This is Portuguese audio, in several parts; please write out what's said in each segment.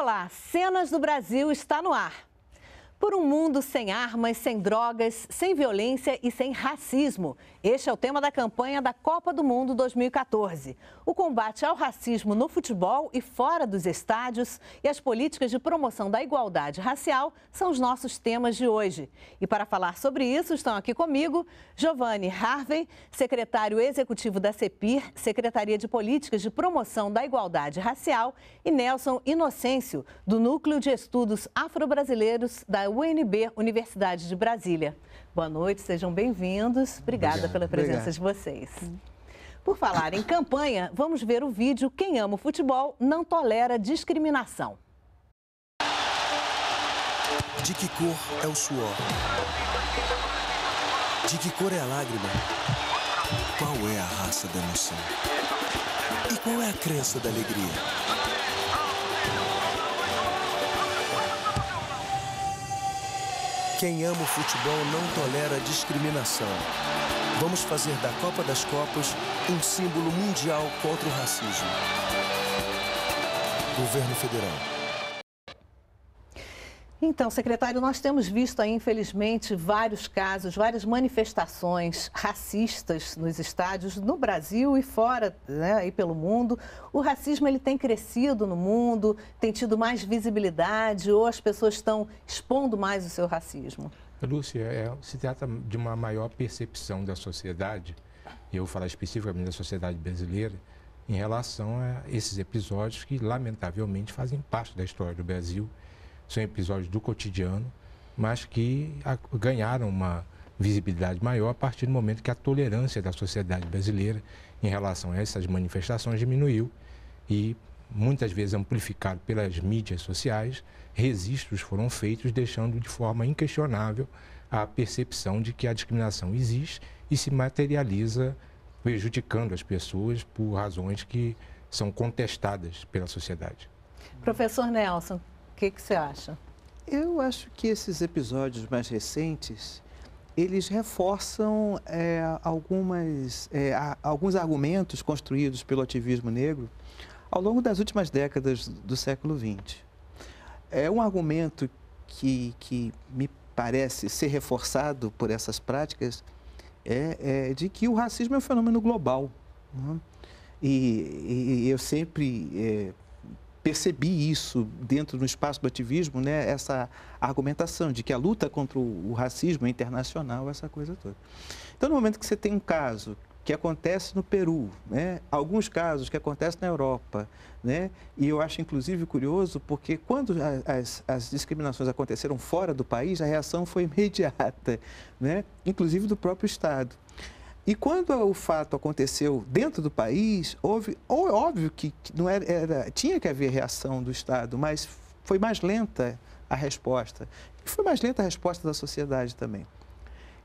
Olá, Cenas do Brasil está no ar. Por um mundo sem armas, sem drogas, sem violência e sem racismo. Este é o tema da campanha da Copa do Mundo 2014. O combate ao racismo no futebol e fora dos estádios e as políticas de promoção da igualdade racial são os nossos temas de hoje. E para falar sobre isso, estão aqui comigo Giovanni Harvey, secretário executivo da CEPIR, Secretaria de Políticas de Promoção da Igualdade Racial, e Nelson Inocêncio, do Núcleo de Estudos Afro-Brasileiros da UNB, Universidade de Brasília. Boa noite, sejam bem-vindos. Obrigada Obrigado. pela presença Obrigado. de vocês. Por falar em campanha, vamos ver o vídeo Quem ama o futebol não tolera discriminação. De que cor é o suor? De que cor é a lágrima? Qual é a raça da emoção? E qual é a crença da alegria? Quem ama o futebol não tolera discriminação. Vamos fazer da Copa das Copas um símbolo mundial contra o racismo. Governo Federal. Então, secretário, nós temos visto aí, infelizmente, vários casos, várias manifestações racistas nos estádios, no Brasil e fora, né, e pelo mundo. O racismo ele tem crescido no mundo, tem tido mais visibilidade, ou as pessoas estão expondo mais o seu racismo? Lúcia, é, se trata de uma maior percepção da sociedade, eu vou falar especificamente da sociedade brasileira, em relação a esses episódios que, lamentavelmente, fazem parte da história do Brasil são episódios do cotidiano, mas que ganharam uma visibilidade maior a partir do momento que a tolerância da sociedade brasileira em relação a essas manifestações diminuiu e muitas vezes amplificado pelas mídias sociais, registros foram feitos deixando de forma inquestionável a percepção de que a discriminação existe e se materializa prejudicando as pessoas por razões que são contestadas pela sociedade. Professor Nelson, que, que você acha? Eu acho que esses episódios mais recentes, eles reforçam é, algumas, é, alguns argumentos construídos pelo ativismo negro ao longo das últimas décadas do século XX. É um argumento que, que me parece ser reforçado por essas práticas é, é de que o racismo é um fenômeno global. Né? E, e, eu sempre é, percebi isso dentro do espaço do ativismo, né, essa argumentação de que a luta contra o, racismo é internacional, essa coisa toda. Então, no momento que você tem um caso que acontece no Peru, né, alguns casos que acontecem na Europa, né, e eu acho inclusive curioso porque quando as, as discriminações aconteceram fora do país, a reação foi imediata, né, inclusive do próprio Estado. E quando o fato aconteceu dentro do país, houve, óbvio que não era, era, tinha que haver reação do Estado, mas foi mais lenta a resposta. E foi mais lenta a resposta da sociedade também.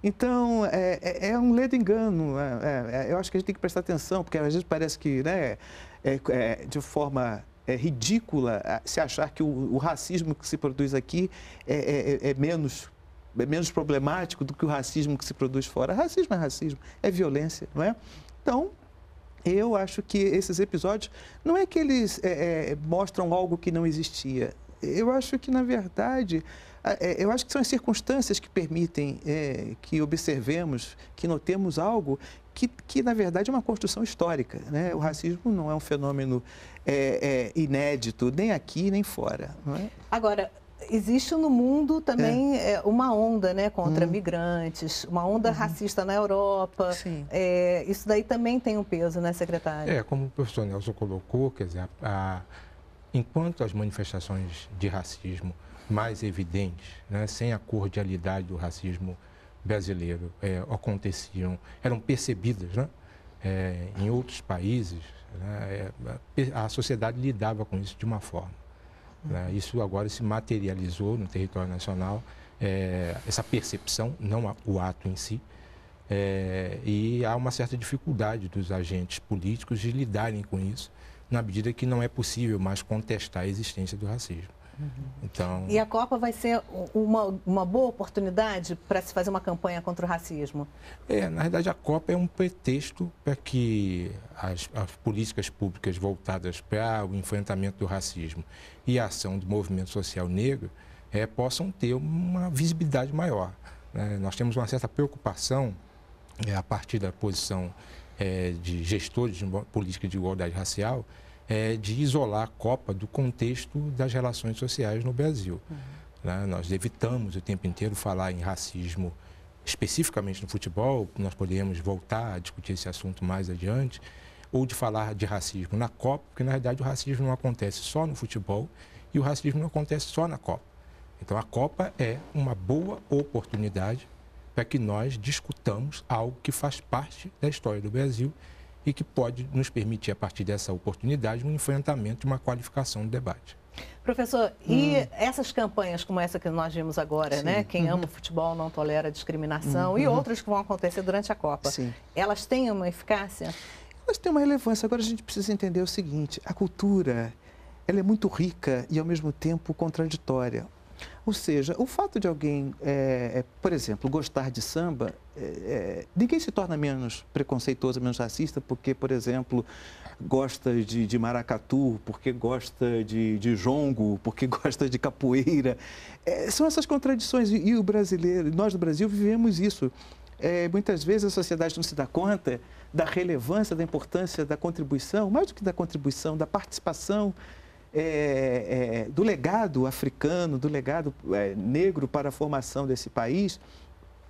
Então, é, é, é um ledo engano. É, é, é, eu acho que a gente tem que prestar atenção, porque às vezes parece que, né, é, é, de forma ridícula, se achar que o, o, racismo que se produz aqui é menos é menos problemático do que o racismo que se produz fora. Racismo é racismo, é violência, não é? Então, eu acho que esses episódios não é que eles é, é, mostram algo que não existia. Eu acho que, na verdade, é, eu acho que são as circunstâncias que permitem é, que observemos, que notemos algo que, que, na verdade, é uma construção histórica. Né? O racismo não é um fenômeno é, é, inédito, nem aqui, nem fora. Agora, Existe no mundo também é. É, uma onda né, contra hum. migrantes, uma onda uhum. racista na Europa. É, isso daí também tem um peso, né, secretário? É, como o professor Nelson colocou, quer dizer, a, a, enquanto as manifestações de racismo mais evidentes, né, sem a cordialidade do racismo brasileiro, é, aconteciam, eram percebidas né, é, em outros países, né, é, a sociedade lidava com isso de uma forma. Né? Isso agora se materializou no território nacional, é, essa percepção, não o ato em si, é, e há uma certa dificuldade dos agentes políticos de lidarem com isso, na medida que não é possível mais contestar a existência do racismo. Então... E a Copa vai ser uma, uma boa oportunidade para se fazer uma campanha contra o racismo? É, na verdade, a Copa é um pretexto para que as, as políticas públicas voltadas para o enfrentamento do racismo e a ação do movimento social negro é, possam ter uma visibilidade maior. Né? Nós temos uma certa preocupação é, a partir da posição é, de gestores de política de igualdade racial é, de isolar a Copa do contexto das relações sociais no Brasil. Uhum. Né? Nós evitamos o tempo inteiro falar em racismo especificamente no futebol, nós podemos voltar a discutir esse assunto mais adiante, ou de falar de racismo na Copa, porque na verdade o racismo não acontece só no futebol e o racismo não acontece só na Copa. Então a Copa é uma boa oportunidade para que nós discutamos algo que faz parte da história do Brasil e que pode nos permitir, a partir dessa oportunidade, um enfrentamento e uma qualificação do debate. Professor, hum. e essas campanhas como essa que nós vimos agora, Sim. né? Quem uhum. ama o futebol não tolera discriminação uhum. e outras que vão acontecer durante a Copa, Sim. elas têm uma eficácia? Elas têm uma relevância. Agora a gente precisa entender o seguinte: a cultura ela é muito rica e ao mesmo tempo contraditória. Ou seja, o fato de alguém, é, é, por exemplo, gostar de samba, é, é, ninguém se torna menos preconceituoso, menos racista, porque, por exemplo, gosta de, de maracatu, porque gosta de, de jongo, porque gosta de capoeira. É, são essas contradições. E, e, o brasileiro, nós do Brasil vivemos isso. É, muitas vezes a sociedade não se dá conta da relevância, da importância da contribuição, mais do que da contribuição, da participação é, é, do legado africano, do legado é, negro para a formação desse país.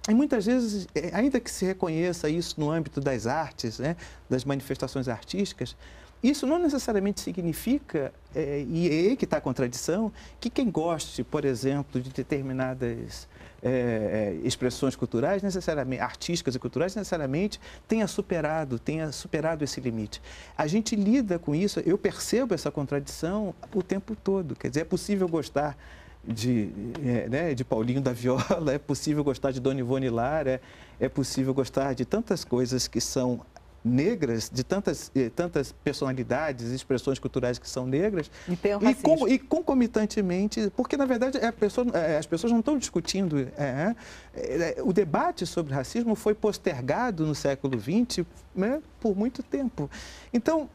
E muitas vezes, é, ainda que se reconheça isso no âmbito das artes, né, das manifestações artísticas, isso não necessariamente significa, é, e é aí que está a contradição, que quem goste, por exemplo, de determinadas é, é, expressões culturais, necessariamente, artísticas e culturais, necessariamente tenha superado, tenha superado esse limite. A gente lida com isso, eu percebo essa contradição o tempo todo. Quer dizer, é possível gostar de, é, né, de Paulinho da Viola, é possível gostar de Dona Ivone Lara, é, é possível gostar de tantas coisas que são negras, de tantas, eh, tantas personalidades e expressões culturais que são negras. E, tem e, com, e concomitantemente, porque na verdade pessoa, é, as pessoas não estão discutindo. É, é, o debate sobre racismo foi postergado no século XX né, por muito tempo. Então,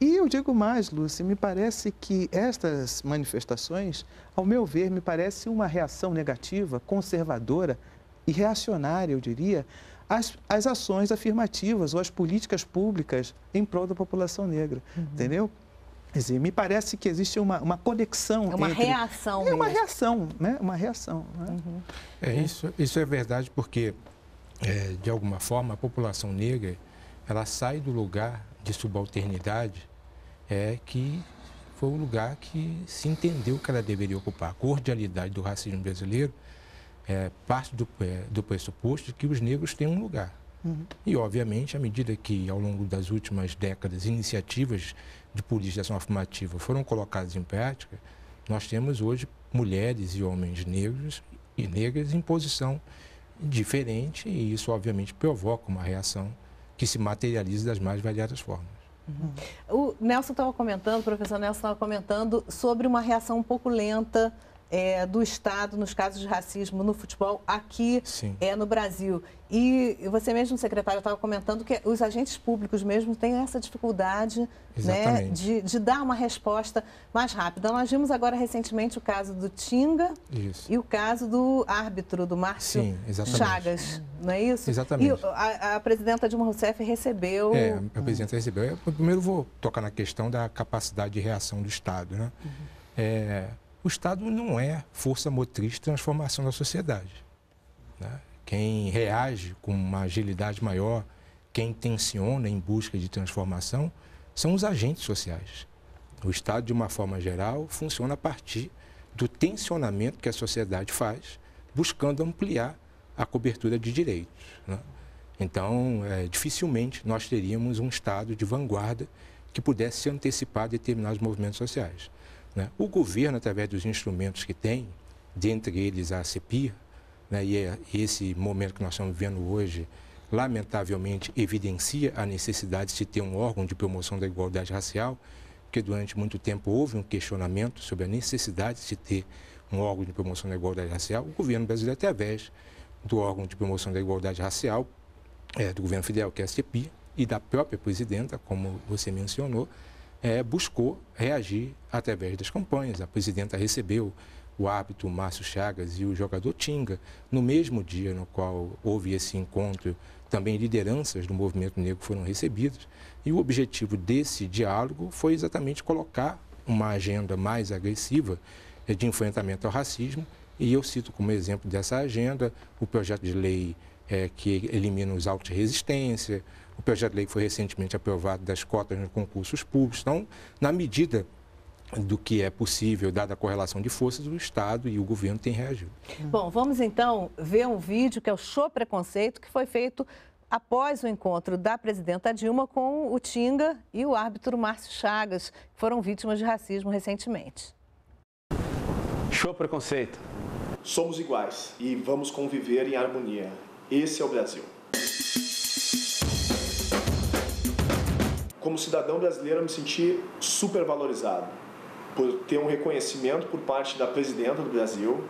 e eu digo mais, Lúcia, me parece que estas manifestações, ao meu ver, me parece uma reação negativa, conservadora e reacionária, eu diria, as, as ações afirmativas ou as políticas públicas em prol da população negra, uhum. entendeu? Quer dizer, me parece que existe uma, uma conexão. É uma entre... reação. É uma reação, né? Uma reação. Né? Uhum. É, isso, isso é verdade porque, é, de alguma forma, a população negra ela sai do lugar de subalternidade é, que foi o lugar que se entendeu que ela deveria ocupar. A cordialidade do racismo brasileiro é, parte do, é, do pressuposto de que os negros têm um lugar. Uhum. E, obviamente, à medida que, ao longo das últimas décadas, iniciativas de política de ação afirmativa foram colocadas em prática, nós temos hoje mulheres e homens negros e negras em posição diferente e isso, obviamente, provoca uma reação que se materializa das mais variadas formas. Uhum. O Nelson estava comentando, o professor Nelson estava comentando sobre uma reação um pouco lenta é, do Estado nos casos de racismo no futebol aqui é, no Brasil. E você mesmo, secretário, estava comentando que os agentes públicos mesmo têm essa dificuldade né, de, de, dar uma resposta mais rápida. Nós vimos agora recentemente o caso do Tinga isso. e o caso do árbitro, do Márcio Sim, Chagas, não é isso? Exatamente. E a, a presidenta Dilma Rousseff recebeu... É, a presidenta recebeu. Eu, primeiro vou tocar na questão da capacidade de reação do Estado. Né? Uhum. É, o Estado não é força motriz de transformação da sociedade. Né? Quem reage com uma agilidade maior, quem tensiona em busca de transformação, são os agentes sociais. O Estado, de uma forma geral, funciona a partir do tensionamento que a sociedade faz, buscando ampliar a cobertura de direitos. Né? Então, é, dificilmente nós teríamos um Estado de vanguarda que pudesse se antecipar determinados movimentos sociais. Né? O governo, através dos instrumentos que tem, dentre eles a CEPIR, né, e é esse momento que nós estamos vivendo hoje, lamentavelmente, evidencia a necessidade de ter um órgão de promoção da igualdade racial porque durante muito tempo houve um questionamento sobre a necessidade de ter um órgão de promoção da igualdade racial. O governo brasileiro, através do órgão de promoção da igualdade racial, é, do governo federal, que é a CEPI, e da própria presidenta, como você mencionou, é, buscou reagir através das campanhas. A presidenta recebeu o árbitro Márcio Chagas e o jogador Tinga. No mesmo dia no qual houve esse encontro, também lideranças do movimento negro foram recebidas. E o objetivo desse diálogo foi exatamente colocar uma agenda mais agressiva eh, de enfrentamento ao racismo. E eu cito como exemplo dessa agenda o projeto de lei é, que elimina os autos de resistência, o projeto de lei que foi recentemente aprovado das cotas nos concursos públicos. Então, na medida do que é possível, dada a correlação de forças, o Estado e o governo têm reagido. Bom, vamos então ver um vídeo que é o Show Preconceito, que foi feito após o encontro da presidenta Dilma com o Tinga e o árbitro Márcio Chagas, que foram vítimas de racismo recentemente. Show Preconceito. Somos iguais e vamos conviver em harmonia. Esse é o Brasil. Como cidadão brasileiro, eu me senti super valorizado por ter um reconhecimento por parte da presidenta do Brasil,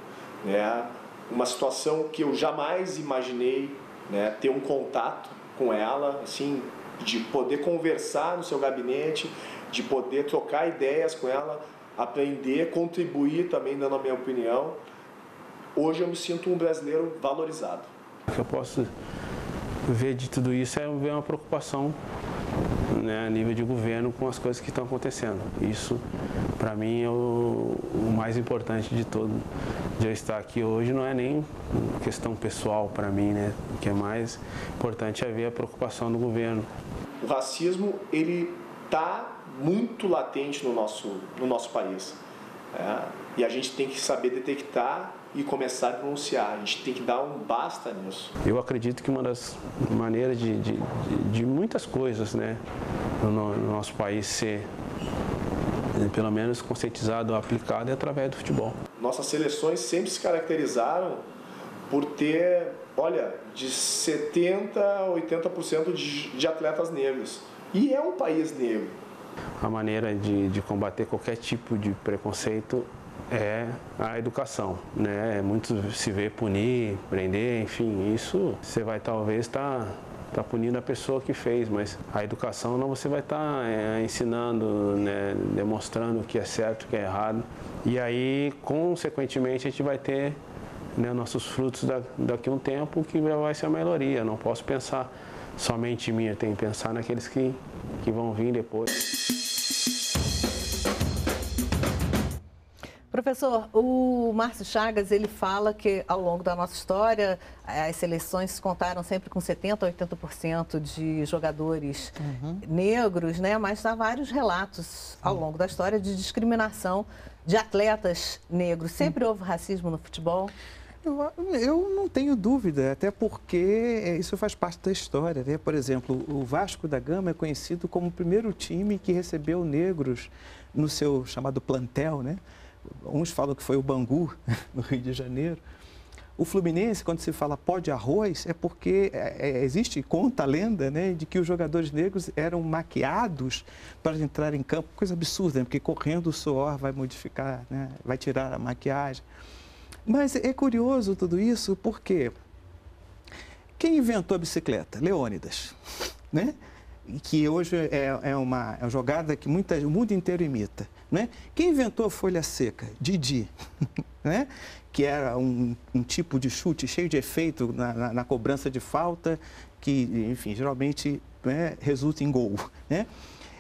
né? uma situação que eu jamais imaginei né? ter um contato com ela, assim, de poder conversar no seu gabinete, de poder trocar ideias com ela, aprender, contribuir também dando a minha opinião. Hoje eu me sinto um brasileiro valorizado. O que eu posso ver de tudo isso é ver uma preocupação né, a nível de governo com as coisas que estão acontecendo. Isso, para mim, é o, o, mais importante de todo. De eu estar aqui hoje não é nem questão pessoal para mim, né? O que é mais importante é ver a preocupação do governo. O racismo, ele está muito latente no nosso, no nosso país. É, e a gente tem que saber detectar e começar a denunciar. A gente tem que dar um basta nisso. Eu acredito que uma das maneiras de, de, de muitas coisas né, no, no, nosso país ser pelo menos conscientizado, aplicado é através do futebol. Nossas seleções sempre se caracterizaram por ter, olha, de 70% a 80% de, de atletas negros. E é um país negro. A maneira de, de combater qualquer tipo de preconceito é a educação, né? Muito se vê punir, prender, enfim, isso você vai talvez estar tá, tá punindo a pessoa que fez, mas a educação não você vai estar tá, é, ensinando, né? demonstrando o que é certo, o que é errado. E aí, consequentemente, a gente vai ter né, nossos frutos da, daqui a um tempo que vai ser a maioria. Não posso pensar somente em mim, eu tenho que pensar naqueles que, que vão vir depois. Professor, o Márcio Chagas, ele fala que ao longo da nossa história, as seleções contaram sempre com 70% a 80% de jogadores uhum. negros, né? mas há vários relatos ao longo da história de discriminação de atletas negros. Sempre uhum. houve racismo no futebol? Eu, não tenho dúvida, até porque isso faz parte da história. Né? Por exemplo, o Vasco da Gama é conhecido como o primeiro time que recebeu negros no seu chamado plantel, né? Uns falam que foi o Bangu, no Rio de Janeiro. O Fluminense, quando se fala pó de arroz, é porque é, é, existe, conta a lenda, né, de que os jogadores negros eram maquiados para entrar em campo. Coisa absurda, né, porque correndo o suor vai modificar, né, vai tirar a maquiagem. Mas é curioso tudo isso porque quem inventou a bicicleta? Leônidas, né? que hoje é, é, uma, é uma jogada que muita, o mundo inteiro imita. Né? Quem inventou a folha seca? Didi, né? que era um, um, tipo de chute cheio de efeito na, na, na cobrança de falta, que, enfim, geralmente né, resulta em gol. Né?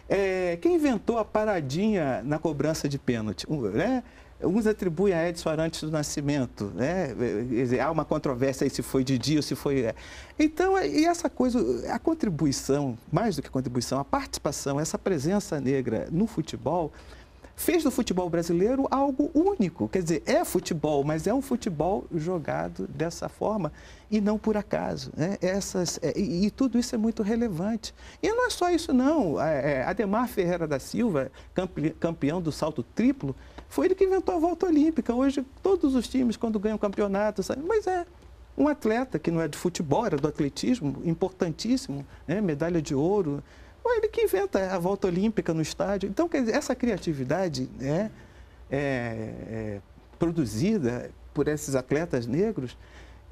É, quem inventou a paradinha na cobrança de pênalti? Né? Uns atribuem a Edson Arantes do Nascimento, né? Dizer, há uma controvérsia aí se foi Didi ou se foi... É. Então, e essa coisa, a contribuição, mais do que contribuição, a participação, essa presença negra no futebol, fez do futebol brasileiro algo único. Quer dizer, é futebol, mas é um futebol jogado dessa forma e não por acaso. Né? Essas, é, e, e, tudo isso é muito relevante. E não é só isso, não. É, é Ademar Ferreira da Silva, campeão do salto triplo, foi ele que inventou a volta olímpica. Hoje, todos os times, quando ganham campeonato, sabe? mas é um atleta que não é de futebol, era do atletismo, importantíssimo, né? medalha de ouro ou ele que inventa a volta olímpica no estádio. Então, quer dizer, essa criatividade né, é, é, produzida por esses atletas negros,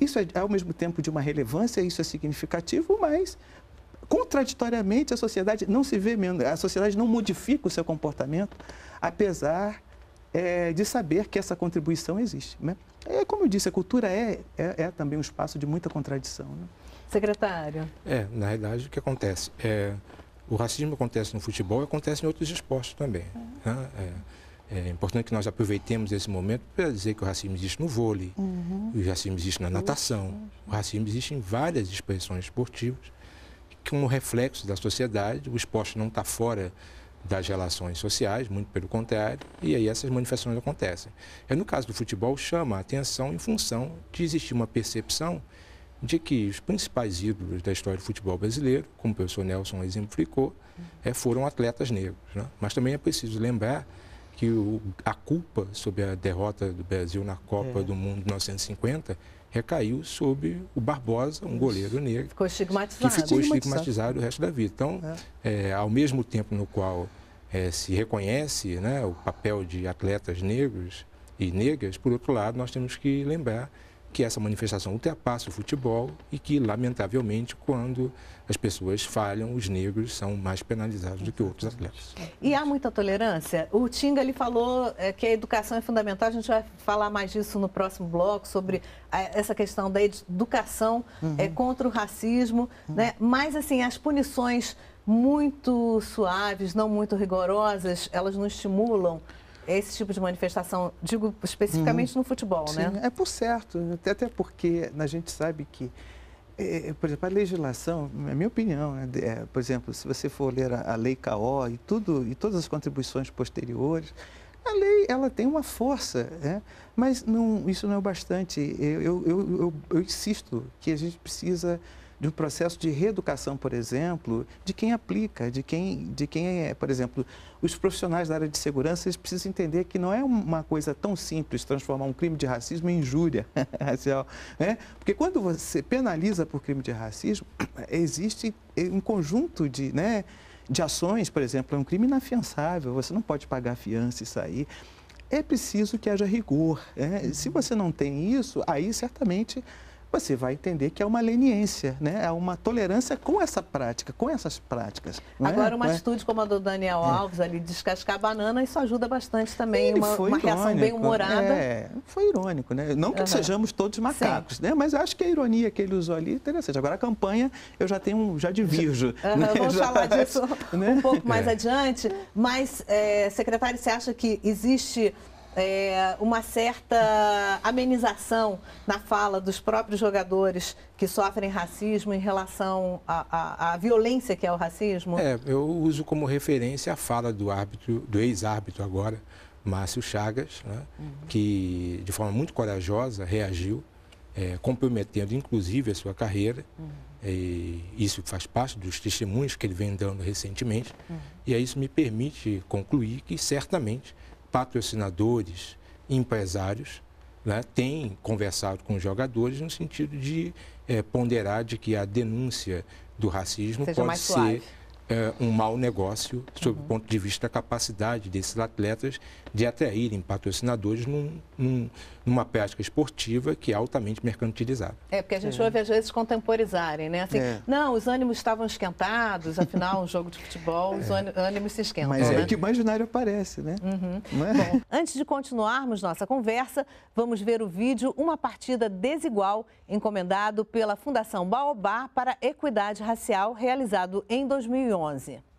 isso é ao mesmo tempo de uma relevância, isso é significativo, mas contraditoriamente a sociedade não se vê mesmo, a sociedade não modifica o seu comportamento, apesar é, de saber que essa contribuição existe. Né? É, como eu disse, a cultura é, é, é também um espaço de muita contradição. Né? Secretário. É, na realidade, o que acontece? É, o racismo acontece no futebol e acontece em outros esportes também. Né? É, é, importante que nós aproveitemos esse momento para dizer que o racismo existe no vôlei, uhum. o racismo existe na natação, o racismo existe em várias expressões esportivas, como reflexo da sociedade, o esporte não está fora das relações sociais, muito pelo contrário, e aí essas manifestações acontecem. É, no caso do futebol, chama a atenção em função de existir uma percepção de que os principais ídolos da história do futebol brasileiro, como o professor Nelson exemplificou, é, foram atletas negros. Né? Mas também é preciso lembrar que o, a culpa sobre a derrota do Brasil na Copa é. do Mundo de 1950 recaiu sobre o Barbosa, um goleiro negro. Ficou estigmatizado. Que ficou estigmatizado o resto da vida. Então, é. É, ao mesmo tempo no qual é, se reconhece né, o papel de atletas negros e negras, por outro lado, nós temos que lembrar que essa manifestação ultrapassa o futebol e que, lamentavelmente, quando as pessoas falham, os negros são mais penalizados do que outros atletas. E há muita tolerância? O Tinga ele falou é, que a educação é fundamental, a gente vai falar mais disso no próximo bloco, sobre a, essa questão da educação uhum. é, contra o racismo, uhum. né? mas assim, as punições muito suaves, não muito rigorosas, elas não estimulam esse tipo de manifestação, digo especificamente uhum. no futebol, Sim, né? É por certo, até porque a gente sabe que, é, é, por exemplo, a legislação, é minha opinião, né? é, por exemplo, se você for ler a, a lei KO e tudo e todas as contribuições posteriores, a lei ela tem uma força, né? mas não, isso não é o bastante. Eu, eu, eu, eu insisto que a gente precisa de um processo de reeducação, por exemplo, de quem aplica, de quem, de quem é, por exemplo, os profissionais da área de segurança, eles precisam entender que não é uma coisa tão simples transformar um crime de racismo em injúria racial, né? Porque quando você penaliza por crime de racismo, existe um conjunto de, né, de ações, por exemplo, é um crime inafiançável, você não pode pagar fiança e sair é preciso que haja rigor. Né? Se você não tem isso, aí certamente você vai entender que é uma leniência, né? é uma tolerância com essa prática, com essas práticas. É? Agora, uma é? atitude como a do Daniel é. Alves, ali, descascar banana, isso ajuda bastante também, uma, uma reação bem humorada. É, foi irônico, né? Não que uhum. sejamos todos macacos, Sim. né? mas acho que a ironia que ele usou ali é interessante. Agora, a campanha, eu já tenho, já divirjo. Uhum, né? Vamos já, falar disso né? um pouco mais é. adiante, mas, é, secretário, você acha que existe é, uma certa amenização na fala dos próprios jogadores que sofrem racismo em relação à, violência que é o racismo? É, eu uso como referência a fala do árbitro, do ex-árbitro agora, Márcio Chagas, né, uhum. que de forma muito corajosa reagiu, é, comprometendo inclusive a sua carreira. Uhum. Isso faz parte dos testemunhos que ele vem dando recentemente. Uhum. E aí isso me permite concluir que certamente patrocinadores, empresários, né, têm conversado com os jogadores no sentido de é, ponderar de que a denúncia do racismo Seja pode ser é, um mau negócio sob uhum. o ponto de vista da capacidade desses atletas de atraírem patrocinadores num, num, numa prática esportiva que é altamente mercantilizada. É, porque a gente é. ouve às vezes contemporizarem, né? Assim, é. não, os ânimos estavam esquentados, afinal, um jogo de futebol, os é. ânimos se esquentam. Mas é né? é que o imaginário aparece, né? Uhum. É? Bom, antes de continuarmos nossa conversa, vamos ver o vídeo Uma Partida Desigual, encomendado pela Fundação Baobá para Equidade Racial, realizado em 2011.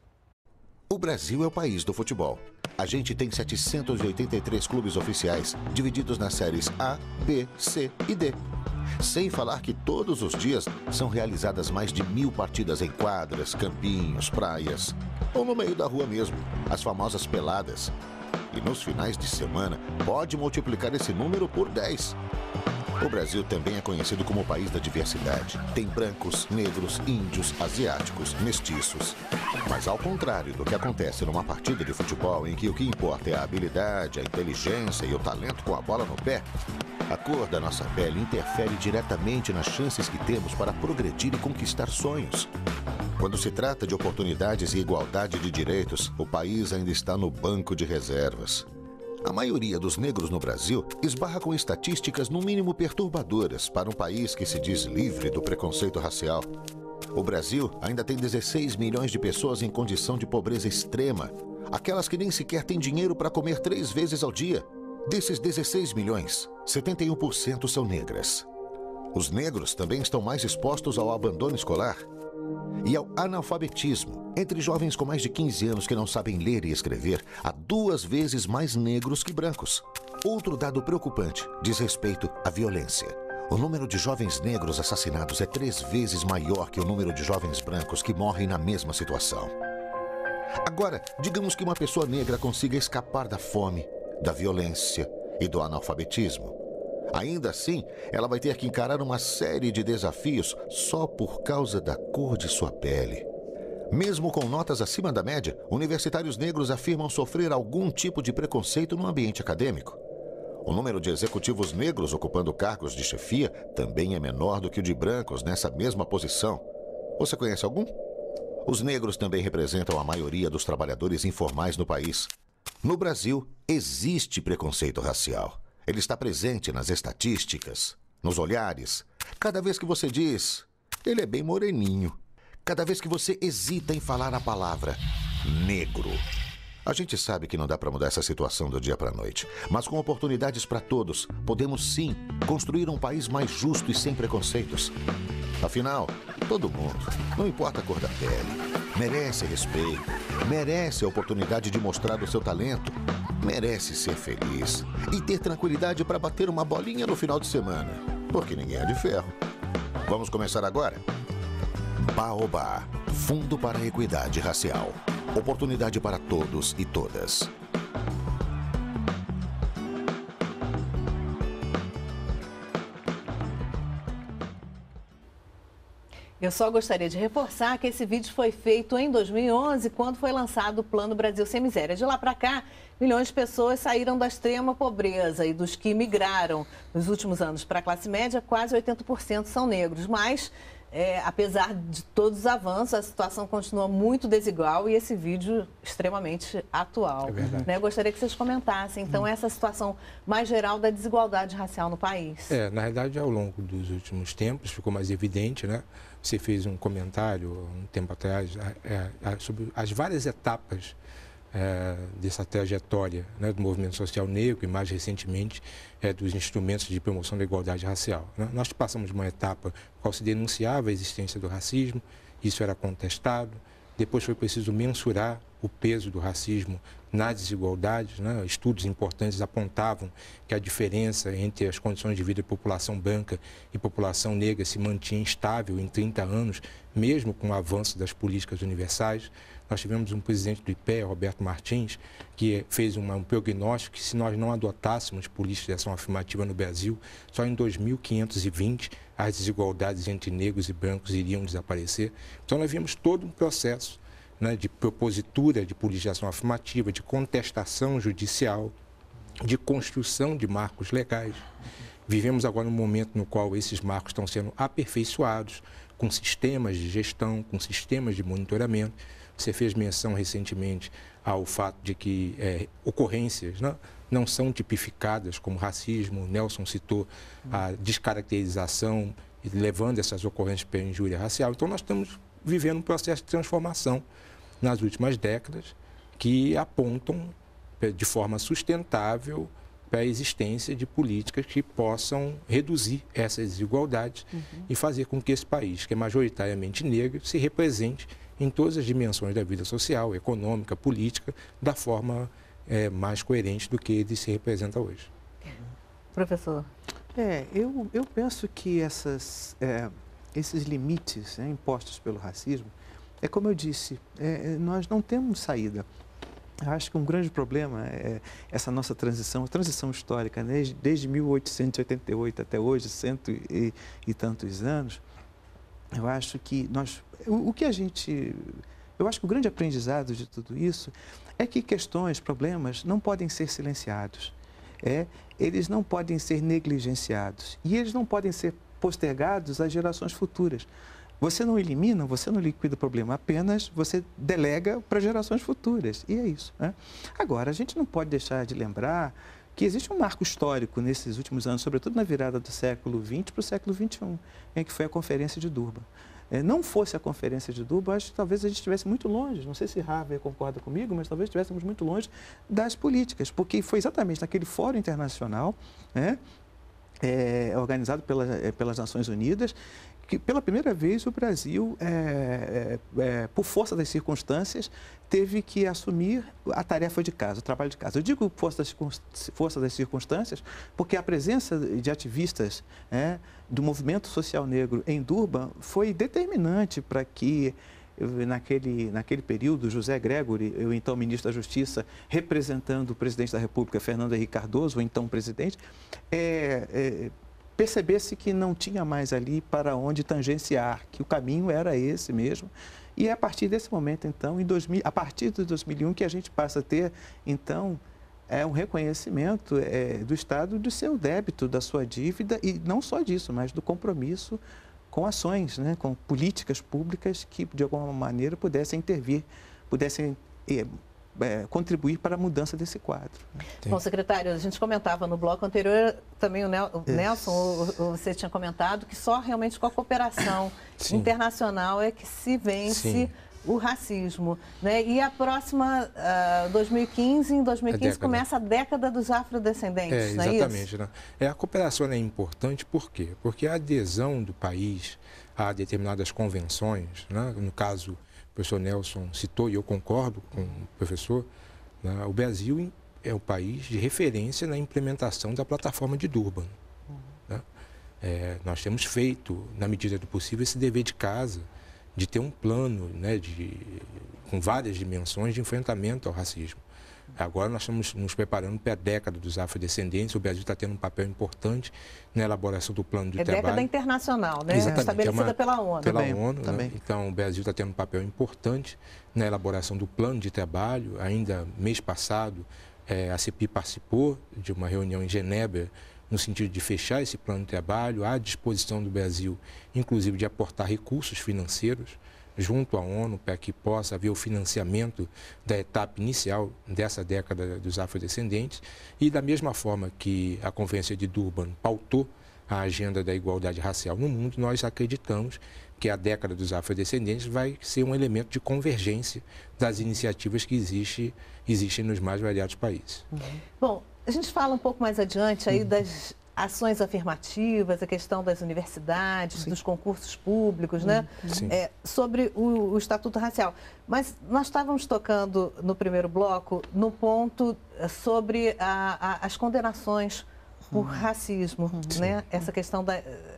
O Brasil é o país do futebol. A gente tem 783 clubes oficiais, divididos nas séries A, B, C e D. Sem falar que todos os dias são realizadas mais de mil partidas em quadras, campinhos, praias ou no meio da rua mesmo, as famosas peladas. E nos finais de semana, pode multiplicar esse número por 10. O Brasil também é conhecido como o país da diversidade. Tem brancos, negros, índios, asiáticos, mestiços. Mas ao contrário do que acontece numa partida de futebol em que o que importa é a habilidade, a inteligência e o talento com a bola no pé, a cor da nossa pele interfere diretamente nas chances que temos para progredir e conquistar sonhos. Quando se trata de oportunidades e igualdade de direitos, o país ainda está no banco de reservas. A maioria dos negros no Brasil esbarra com estatísticas no mínimo perturbadoras para um país que se diz livre do preconceito racial. O Brasil ainda tem 16 milhões de pessoas em condição de pobreza extrema, aquelas que nem sequer têm dinheiro para comer três vezes ao dia. Desses 16 milhões, 71% são negras. Os negros também estão mais expostos ao abandono escolar e ao analfabetismo. Entre jovens com mais de 15 anos que não sabem ler e escrever, há duas vezes mais negros que brancos. Outro dado preocupante diz respeito à violência. O número de jovens negros assassinados é três vezes maior que o número de jovens brancos que morrem na mesma situação. Agora, digamos que uma pessoa negra consiga escapar da fome, da violência e do analfabetismo. Ainda assim, ela vai ter que encarar uma série de desafios só por causa da cor de sua pele. Mesmo com notas acima da média, universitários negros afirmam sofrer algum tipo de preconceito no ambiente acadêmico. O número de executivos negros ocupando cargos de chefia também é menor do que o de brancos nessa mesma posição. Você conhece algum? Os negros também representam a maioria dos trabalhadores informais no país. No Brasil, existe preconceito racial. Ele está presente nas estatísticas, nos olhares. Cada vez que você diz, ele é bem moreninho. Cada vez que você hesita em falar a palavra negro. A gente sabe que não dá para mudar essa situação do dia para noite, mas com oportunidades para todos, podemos sim construir um país mais justo e sem preconceitos. Afinal, todo mundo, não importa a cor da pele, merece respeito, merece a oportunidade de mostrar o seu talento, merece ser feliz e ter tranquilidade para bater uma bolinha no final de semana, porque ninguém é de ferro. Vamos começar agora? Baobá Fundo para a Equidade Racial. Oportunidade para todos e todas. Eu só gostaria de reforçar que esse vídeo foi feito em 2011, quando foi lançado o Plano Brasil Sem Miséria. De lá para cá, milhões de pessoas saíram da extrema pobreza e dos que migraram nos últimos anos para a classe média, quase 80% são negros. Mas é, apesar de todos os avanços, a situação continua muito desigual e esse vídeo extremamente atual. É né? Eu gostaria que vocês comentassem, então, hum. essa situação mais geral da desigualdade racial no país. É, na realidade, ao longo dos últimos tempos ficou mais evidente, né? Você fez um comentário um tempo atrás é, é, sobre as várias etapas é, dessa trajetória né, do movimento social negro e, mais recentemente, é, dos instrumentos de promoção da igualdade racial. Né? Nós passamos uma etapa qual se denunciava a existência do racismo, isso era contestado, depois foi preciso mensurar o peso do racismo nas desigualdades. Né? Estudos importantes apontavam que a diferença entre as condições de vida de população branca e população negra se mantinha estável em 30 anos, mesmo com o avanço das políticas universais. Nós tivemos um presidente do IPE, Roberto Martins, que fez um prognóstico que se nós não adotássemos políticas de ação afirmativa no Brasil, só em 2520 as desigualdades entre negros e brancos iriam desaparecer. Então nós vimos todo um processo né, de propositura de política de ação afirmativa, de contestação judicial, de construção de marcos legais. Vivemos agora um momento no qual esses marcos estão sendo aperfeiçoados com sistemas de gestão, com sistemas de monitoramento. Você fez menção recentemente ao fato de que é, ocorrências né, não são tipificadas como racismo. Nelson citou a descaracterização, levando essas ocorrências para injúria racial. Então, nós estamos vivendo um processo de transformação nas últimas décadas que apontam é, de forma sustentável para a existência de políticas que possam reduzir essas desigualdades uhum. e fazer com que esse país, que é majoritariamente negro, se represente em todas as dimensões da vida social, econômica, política, da forma é, mais coerente do que ele se representa hoje. Professor. É, eu, eu penso que essas, é, esses limites né, impostos pelo racismo, é como eu disse, é, é nós não temos saída. Eu acho que um grande problema é essa nossa transição, a transição histórica, né? desde, desde 1888 até hoje, cento e, e tantos anos, eu acho que nós, o, o que a gente, eu acho que o grande aprendizado de tudo isso é que questões, problemas não podem ser silenciados. É, eles não podem ser negligenciados e eles não podem ser postergados às gerações futuras. Você não elimina, você não liquida o problema, apenas você delega para gerações futuras. E é isso. Né? Agora, a gente não pode deixar de lembrar que existe um marco histórico nesses últimos anos, sobretudo na virada do século XX para o século XXI, em que foi a Conferência de Durban. É, não fosse a Conferência de Durban, acho que talvez a gente estivesse muito longe, não sei se Harvey concorda comigo, mas talvez estivéssemos muito longe das políticas, porque foi exatamente naquele fórum internacional, né, é, organizado pela, é, pelas Nações Unidas, que pela primeira vez o Brasil, é, é, é, por força das circunstâncias, teve que assumir a tarefa de casa, o trabalho de casa. Eu digo força das, força das circunstâncias porque a presença de ativistas é, do movimento social negro em Durban foi determinante para que naquele, naquele período, José Gregory, o então ministro da Justiça, representando o presidente da República, Fernando Henrique Cardoso, o então presidente, é, é, percebesse que não tinha mais ali para onde tangenciar, que o caminho era esse mesmo. E é a partir desse momento, então, em 2000, a partir de 2001, que a gente passa a ter, então, é um reconhecimento é, do Estado do seu débito, da sua dívida, e não só disso, mas do compromisso com ações, né, com políticas públicas que, de alguma maneira, pudessem intervir, pudessem é, é, contribuir para a mudança desse quadro. Sim. Bom, secretário, a gente comentava no bloco anterior, também o, Nelson, você tinha comentado que só realmente com a cooperação Sim. internacional é que se vence Sim. o racismo. Né? E a próxima, uh, 2015, em 2015, a começa a década dos afrodescendentes, é, não é Exatamente. Né? É, a cooperação é importante por quê? Porque a adesão do país a determinadas convenções, né? no caso o professor Nelson citou, e eu concordo com o professor, né, o Brasil é o país de referência na implementação da plataforma de Durban. Né? É, nós temos feito, na medida do possível, esse dever de casa, de ter um plano né, de, com várias dimensões de enfrentamento ao racismo. Agora nós estamos nos preparando para a década dos afrodescendentes. O Brasil está tendo um papel importante na elaboração do plano de é trabalho. É década internacional, né? Exatamente. Estabelecida é uma, pela ONU. Pela também, ONU, né? também. Né? Então o Brasil está tendo um papel importante na elaboração do plano de trabalho. Ainda mês passado, é, a CPI participou de uma reunião em Genebra no sentido de fechar esse plano de trabalho, à disposição do Brasil, inclusive de aportar recursos financeiros junto à ONU para que possa haver o financiamento da etapa inicial dessa década dos afrodescendentes e da mesma forma que a Conferência de Durban pautou a agenda da igualdade racial no mundo, nós acreditamos que a década dos afrodescendentes vai ser um elemento de convergência das iniciativas que existe, existem nos mais variados países. Bom, a gente fala um pouco mais adiante aí uhum. das ações afirmativas, a questão das universidades, Sim. dos concursos públicos, né? Sim. É, sobre o, o, Estatuto Racial. Mas nós estávamos tocando no primeiro bloco no ponto eh, sobre a, a, as condenações por hum. racismo, Sim. né? Essa questão da, eh,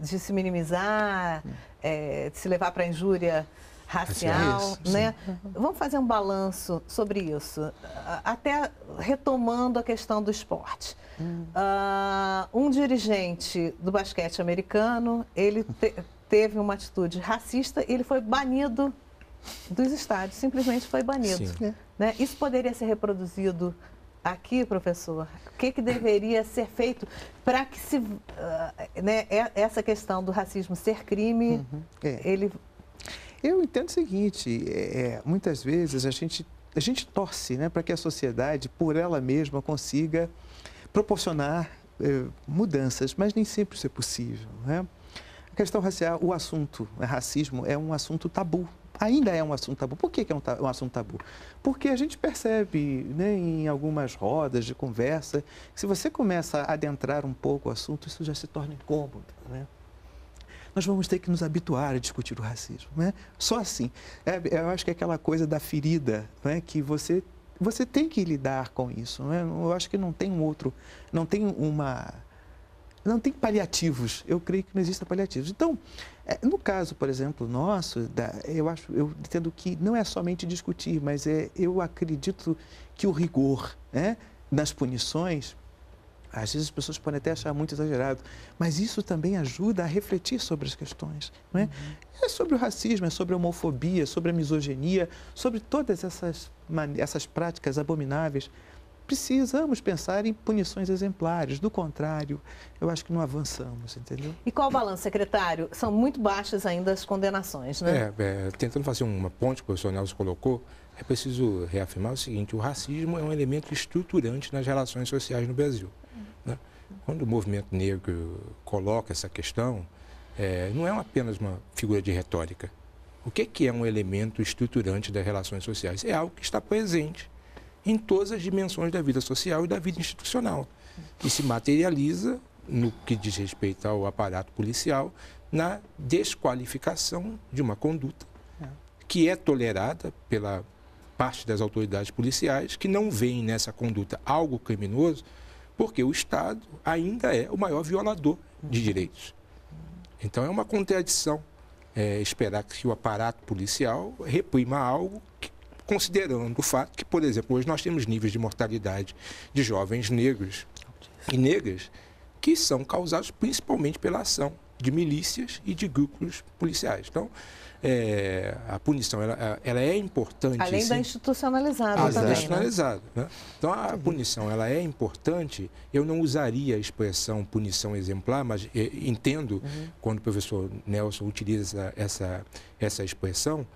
de se minimizar, é, de se levar para a injúria racial, isso, né? Vamos fazer um balanço sobre isso, até retomando a questão do esporte. Hum. Uh, um dirigente do basquete americano, ele te, teve uma atitude racista e ele foi banido dos estádios, simplesmente foi banido. Né? Isso poderia ser reproduzido aqui, professor? O que, que deveria ser feito para que se, uh, né, essa questão do racismo ser crime, uhum. é. ele eu entendo o seguinte, é, é, muitas vezes a gente, a gente torce né, para que a sociedade, por ela mesma, consiga proporcionar é, mudanças, mas nem sempre isso é possível. Né? A questão racial, o assunto é, racismo é um assunto tabu. Ainda é um assunto tabu. Por que, que é um, um, assunto tabu? Porque a gente percebe né, em algumas rodas de conversa que se você começa a adentrar um pouco o assunto, isso já se torna incômodo. Né? Nós vamos ter que nos habituar a discutir o racismo. Né? Só assim. É, eu acho que é aquela coisa da ferida, né? que você, você tem que lidar com isso. Né? Eu acho que não tem um outro, não tem uma. Não tem paliativos, eu creio que não existem paliativos. Então, é, no caso, por exemplo, nosso, da, eu acho, eu entendo que não é somente discutir, mas é, eu acredito que o rigor né, nas punições às vezes as pessoas podem até achar muito exagerado, mas isso também ajuda a refletir sobre as questões. Não é? Uhum. é sobre o racismo, é sobre a homofobia, sobre a misoginia, sobre todas essas, essas práticas abomináveis precisamos pensar em punições exemplares. Do contrário, eu acho que não avançamos, entendeu? E qual o balanço, secretário? São muito baixas ainda as condenações, né? É, é tentando fazer uma ponte que o professor Nelson colocou, é preciso reafirmar o seguinte: o racismo é um elemento estruturante nas relações sociais no Brasil. Quando o movimento negro coloca essa questão, é, não é apenas uma figura de retórica. O que, que é um elemento estruturante das relações sociais? É algo que está presente em todas as dimensões da vida social e da vida institucional. E se materializa, no que diz respeito ao aparato policial, na desqualificação de uma conduta que é tolerada pela parte das autoridades policiais, que não veem nessa conduta algo criminoso, porque o Estado ainda é o maior violador de direitos. Então é uma contradição é, esperar que o aparato policial reprima algo que considerando o fato que, por exemplo, hoje nós temos níveis de mortalidade de jovens negros e negras que são causados principalmente pela ação de milícias e de grupos policiais. Então, é, a punição ela, ela, é importante. Além sim. da institucionalizada ah, também. Né? institucionalizada. Né? Então, a punição ela é importante. Eu não usaria a expressão punição exemplar, mas eh, entendo uhum. quando o professor Nelson utiliza essa, essa expressão,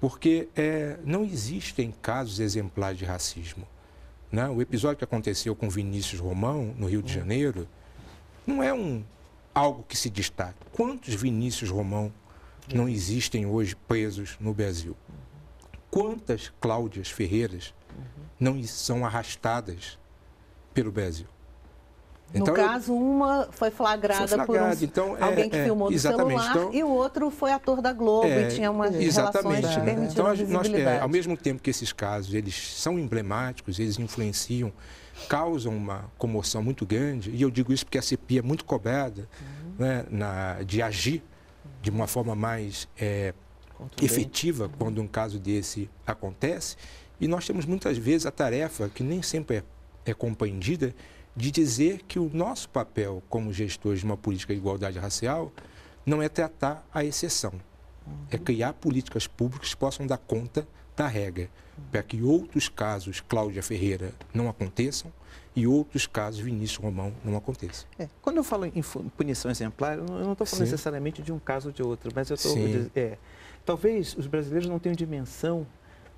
porque é, não existem casos exemplares de racismo. Né? O episódio que aconteceu com Vinícius Romão, no Rio de Janeiro, não é um, algo que se destaca. Quantos Vinícius Romão não existem hoje presos no Brasil? Quantas Cláudias Ferreiras não são arrastadas pelo Brasil? Então, no caso, uma foi flagrada, foi flagrada. por um, então, é, alguém que é, filmou do celular então, e o outro foi ator da Globo é, e tinha uma exatamente, relações né? Então, nós, é, ao mesmo tempo que esses casos eles são emblemáticos, eles influenciam, causam uma comoção muito grande, e eu digo isso porque a CPI é muito cobrada uhum. né, na, de agir de uma forma mais é, efetiva quando um caso desse acontece, e nós temos muitas vezes a tarefa, que nem sempre é, é compreendida, de dizer que o nosso papel como gestores de uma política de igualdade racial não é tratar a exceção, uhum. é criar políticas públicas que possam dar conta da regra, uhum. para que outros casos Cláudia Ferreira não aconteçam e outros casos Vinícius Romão não aconteçam. É, quando eu falo em punição exemplar, eu não estou falando Sim. necessariamente de um caso ou de outro, mas eu estou... É, talvez os brasileiros não tenham dimensão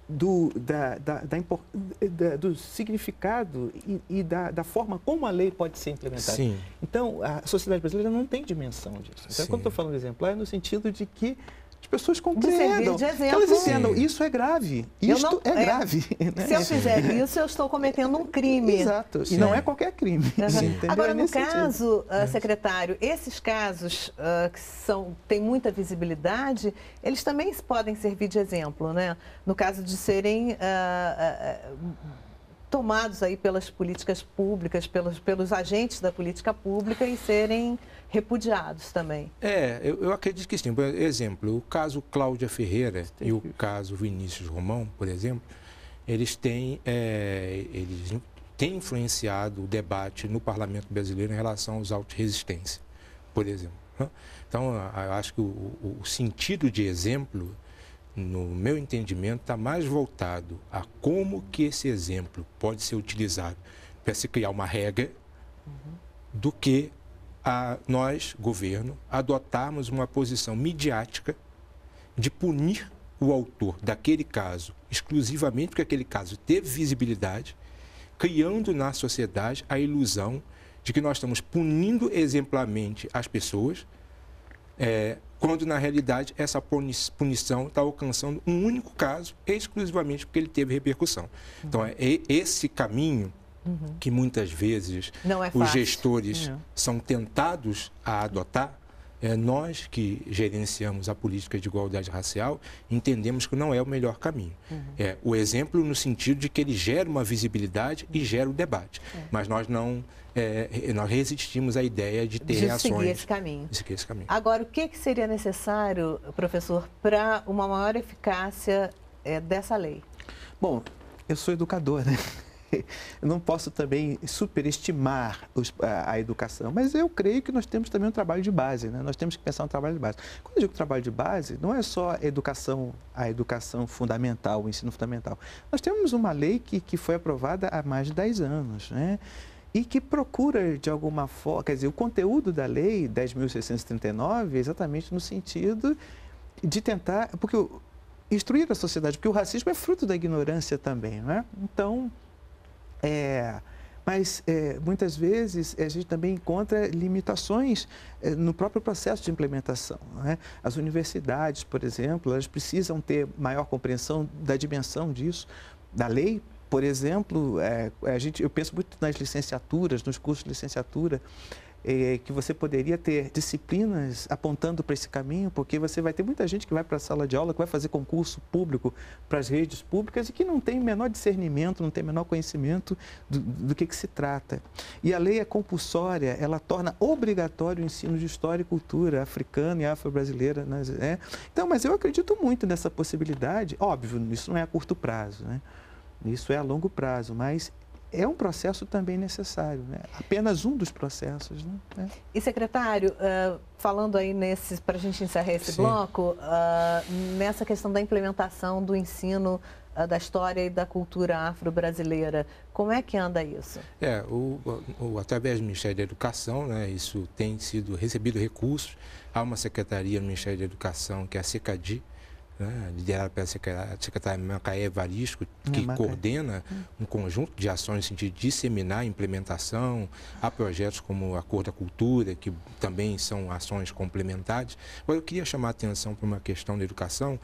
do, da, da, da, do significado e, e da, da, forma como a lei pode ser implementada. Sim. Então, a sociedade brasileira não tem dimensão disso. Então, Sim. quando estou falando exemplar, é no sentido de que as pessoas compreendam. De exemplo. Elas entendam, isso é grave. Isto não, é, é grave. Né? Se eu fizer isso, eu estou cometendo um crime. Exato. E não é qualquer crime. Uhum. Agora, é no caso, uh, secretário, esses casos uh, que são, têm muita visibilidade, eles também podem servir de exemplo, né? No caso de serem. Uh, tomados aí pelas políticas públicas, pelos, pelos agentes da política pública e serem repudiados também. É, eu, eu acredito que sim. Por exemplo, o caso Cláudia Ferreira e o caso Vinícius Romão, por exemplo, eles têm, é, eles têm influenciado o debate no parlamento brasileiro em relação aos autos resistência, por exemplo. Né? Então, eu acho que o, o sentido de exemplo no meu entendimento, está mais voltado a como que esse exemplo pode ser utilizado para se criar uma regra uhum. do que a nós, governo, adotarmos uma posição midiática de punir o autor daquele caso exclusivamente porque aquele caso teve visibilidade, criando na sociedade a ilusão de que nós estamos punindo exemplarmente as pessoas é, quando na realidade essa punição está alcançando um único caso, exclusivamente porque ele teve repercussão. Então. Então, é esse caminho uhum. que muitas vezes é os gestores uhum. são tentados a adotar. É, nós que gerenciamos a política de igualdade racial entendemos que não é o melhor caminho. Uhum. É o exemplo no sentido de que ele gera uma visibilidade e gera o debate, é. mas nós não é, nós resistimos à ideia de ter de reações. Seguir esse caminho. De seguir esse caminho. Agora, o que, que seria necessário, professor, para uma maior eficácia é, dessa lei? Bom, eu sou educador, né? eu não posso também superestimar os, a, a, educação, mas eu creio que nós temos também um trabalho de base, né? Nós temos que pensar um trabalho de base. Quando eu digo trabalho de base, não é só a educação, a educação fundamental, o ensino fundamental. Nós temos uma lei que, que foi aprovada há mais de 10 anos, né? e que procura, de alguma forma, quer dizer, o conteúdo da lei 10.639 é exatamente no sentido de tentar, porque instruir a sociedade, porque o racismo é fruto da ignorância também, não é? Então, é, mas é, muitas vezes a gente também encontra limitações é, no próprio processo de implementação. É? As universidades, por exemplo, elas precisam ter maior compreensão da dimensão disso, da lei, por exemplo, é, a gente, eu penso muito nas licenciaturas, nos cursos de licenciatura, é, que você poderia ter disciplinas apontando para esse caminho, porque você vai ter muita gente que vai para a sala de aula, que vai fazer concurso público para as redes públicas e que não tem o menor discernimento, não tem o menor conhecimento do, do que, que se trata. E a lei é compulsória, ela torna obrigatório o ensino de história e cultura africana e afro-brasileira. Né? Então, mas eu acredito muito nessa possibilidade, óbvio, isso não é a curto prazo, né? Isso é a longo prazo, mas é um processo também necessário, né? apenas um dos processos. Né? É. E, secretário, uh, falando aí nesse, para a gente encerrar esse Sim. bloco, uh, nessa questão da implementação do ensino uh, da história e da cultura afro-brasileira, como é que anda isso? É, o, o, através do Ministério da Educação, né, isso tem sido recebido recursos, há uma secretaria no Ministério da Educação, que é a SECADI, né, liderada pela secretária Macaé Varisco, que coordena um conjunto de ações no sentido de disseminar a implementação. Há projetos como a Cor da Cultura, que também são ações complementares. Agora, eu queria chamar a atenção para uma questão da educação,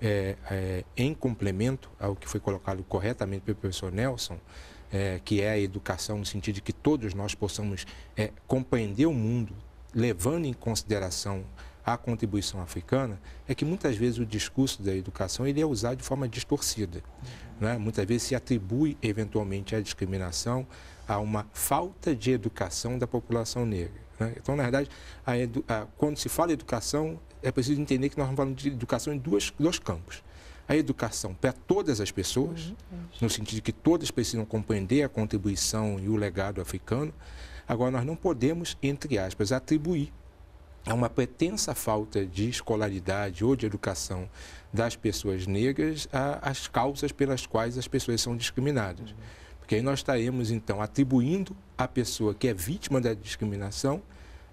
é, é, em complemento ao que foi colocado corretamente pelo professor Nelson, é, que é a educação no sentido de que todos nós possamos é, compreender o mundo, levando em consideração à contribuição africana é que muitas vezes o discurso da educação ele é usado de forma distorcida. Né? Muitas vezes se atribui eventualmente a discriminação a uma falta de educação da população negra. Né? Então, na verdade, a edu... a... quando se fala educação, é preciso entender que nós estamos falando de educação em duas, dois campos. A educação para todas as pessoas, no sentido de que todas precisam compreender a contribuição e o legado africano. Agora, nós não podemos, entre aspas, atribuir há uma pretensa falta de escolaridade ou de educação das pessoas negras às causas pelas quais as pessoas são discriminadas. Porque aí nós estaremos, então, atribuindo à pessoa que é vítima da discriminação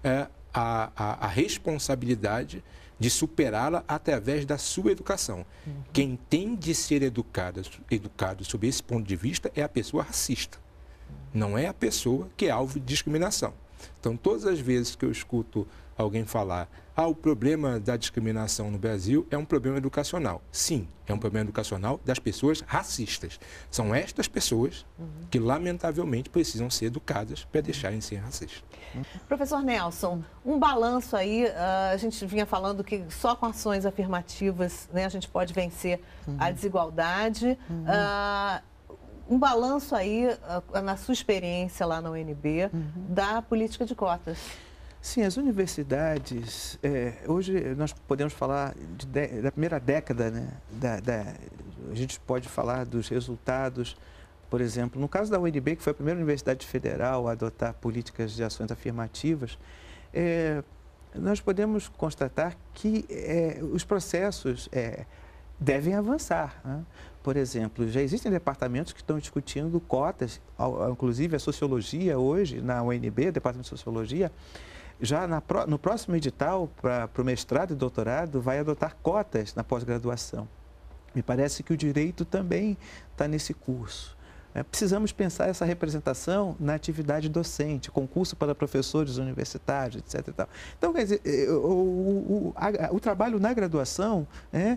é, a, a, a, responsabilidade de superá-la através da sua educação. Uhum. Quem tem de ser educado, educado sob esse ponto de vista é a pessoa racista, não é a pessoa que é alvo de discriminação. Então, todas as vezes que eu escuto alguém falar, ah, o problema da discriminação no Brasil é um problema educacional. Sim, é um problema educacional das pessoas racistas. São estas pessoas que, lamentavelmente, precisam ser educadas para deixarem de ser racistas. Professor Nelson, um balanço aí, uh, a gente vinha falando que só com ações afirmativas né, a gente pode vencer uhum. a desigualdade. Uhum. Uh, um balanço aí, uh, na sua experiência lá na UNB, uhum. da política de cotas. Sim, as universidades, é, hoje nós podemos falar de, da primeira década, né? Da, da, a gente pode falar dos resultados, por exemplo, no caso da UNB, que foi a primeira universidade federal a adotar políticas de ações afirmativas, é, nós podemos constatar que é, os processos é, devem avançar. Né? Por exemplo, já existem departamentos que estão discutindo cotas, inclusive a sociologia hoje, na UNB, Departamento de Sociologia, já na, no próximo edital para o mestrado e doutorado vai adotar cotas na pós-graduação. Me parece que o direito também está nesse curso. É, precisamos pensar essa representação na atividade docente, concurso para professores universitários, etc. Então, quer dizer, o, o, o, a, o trabalho na graduação, é,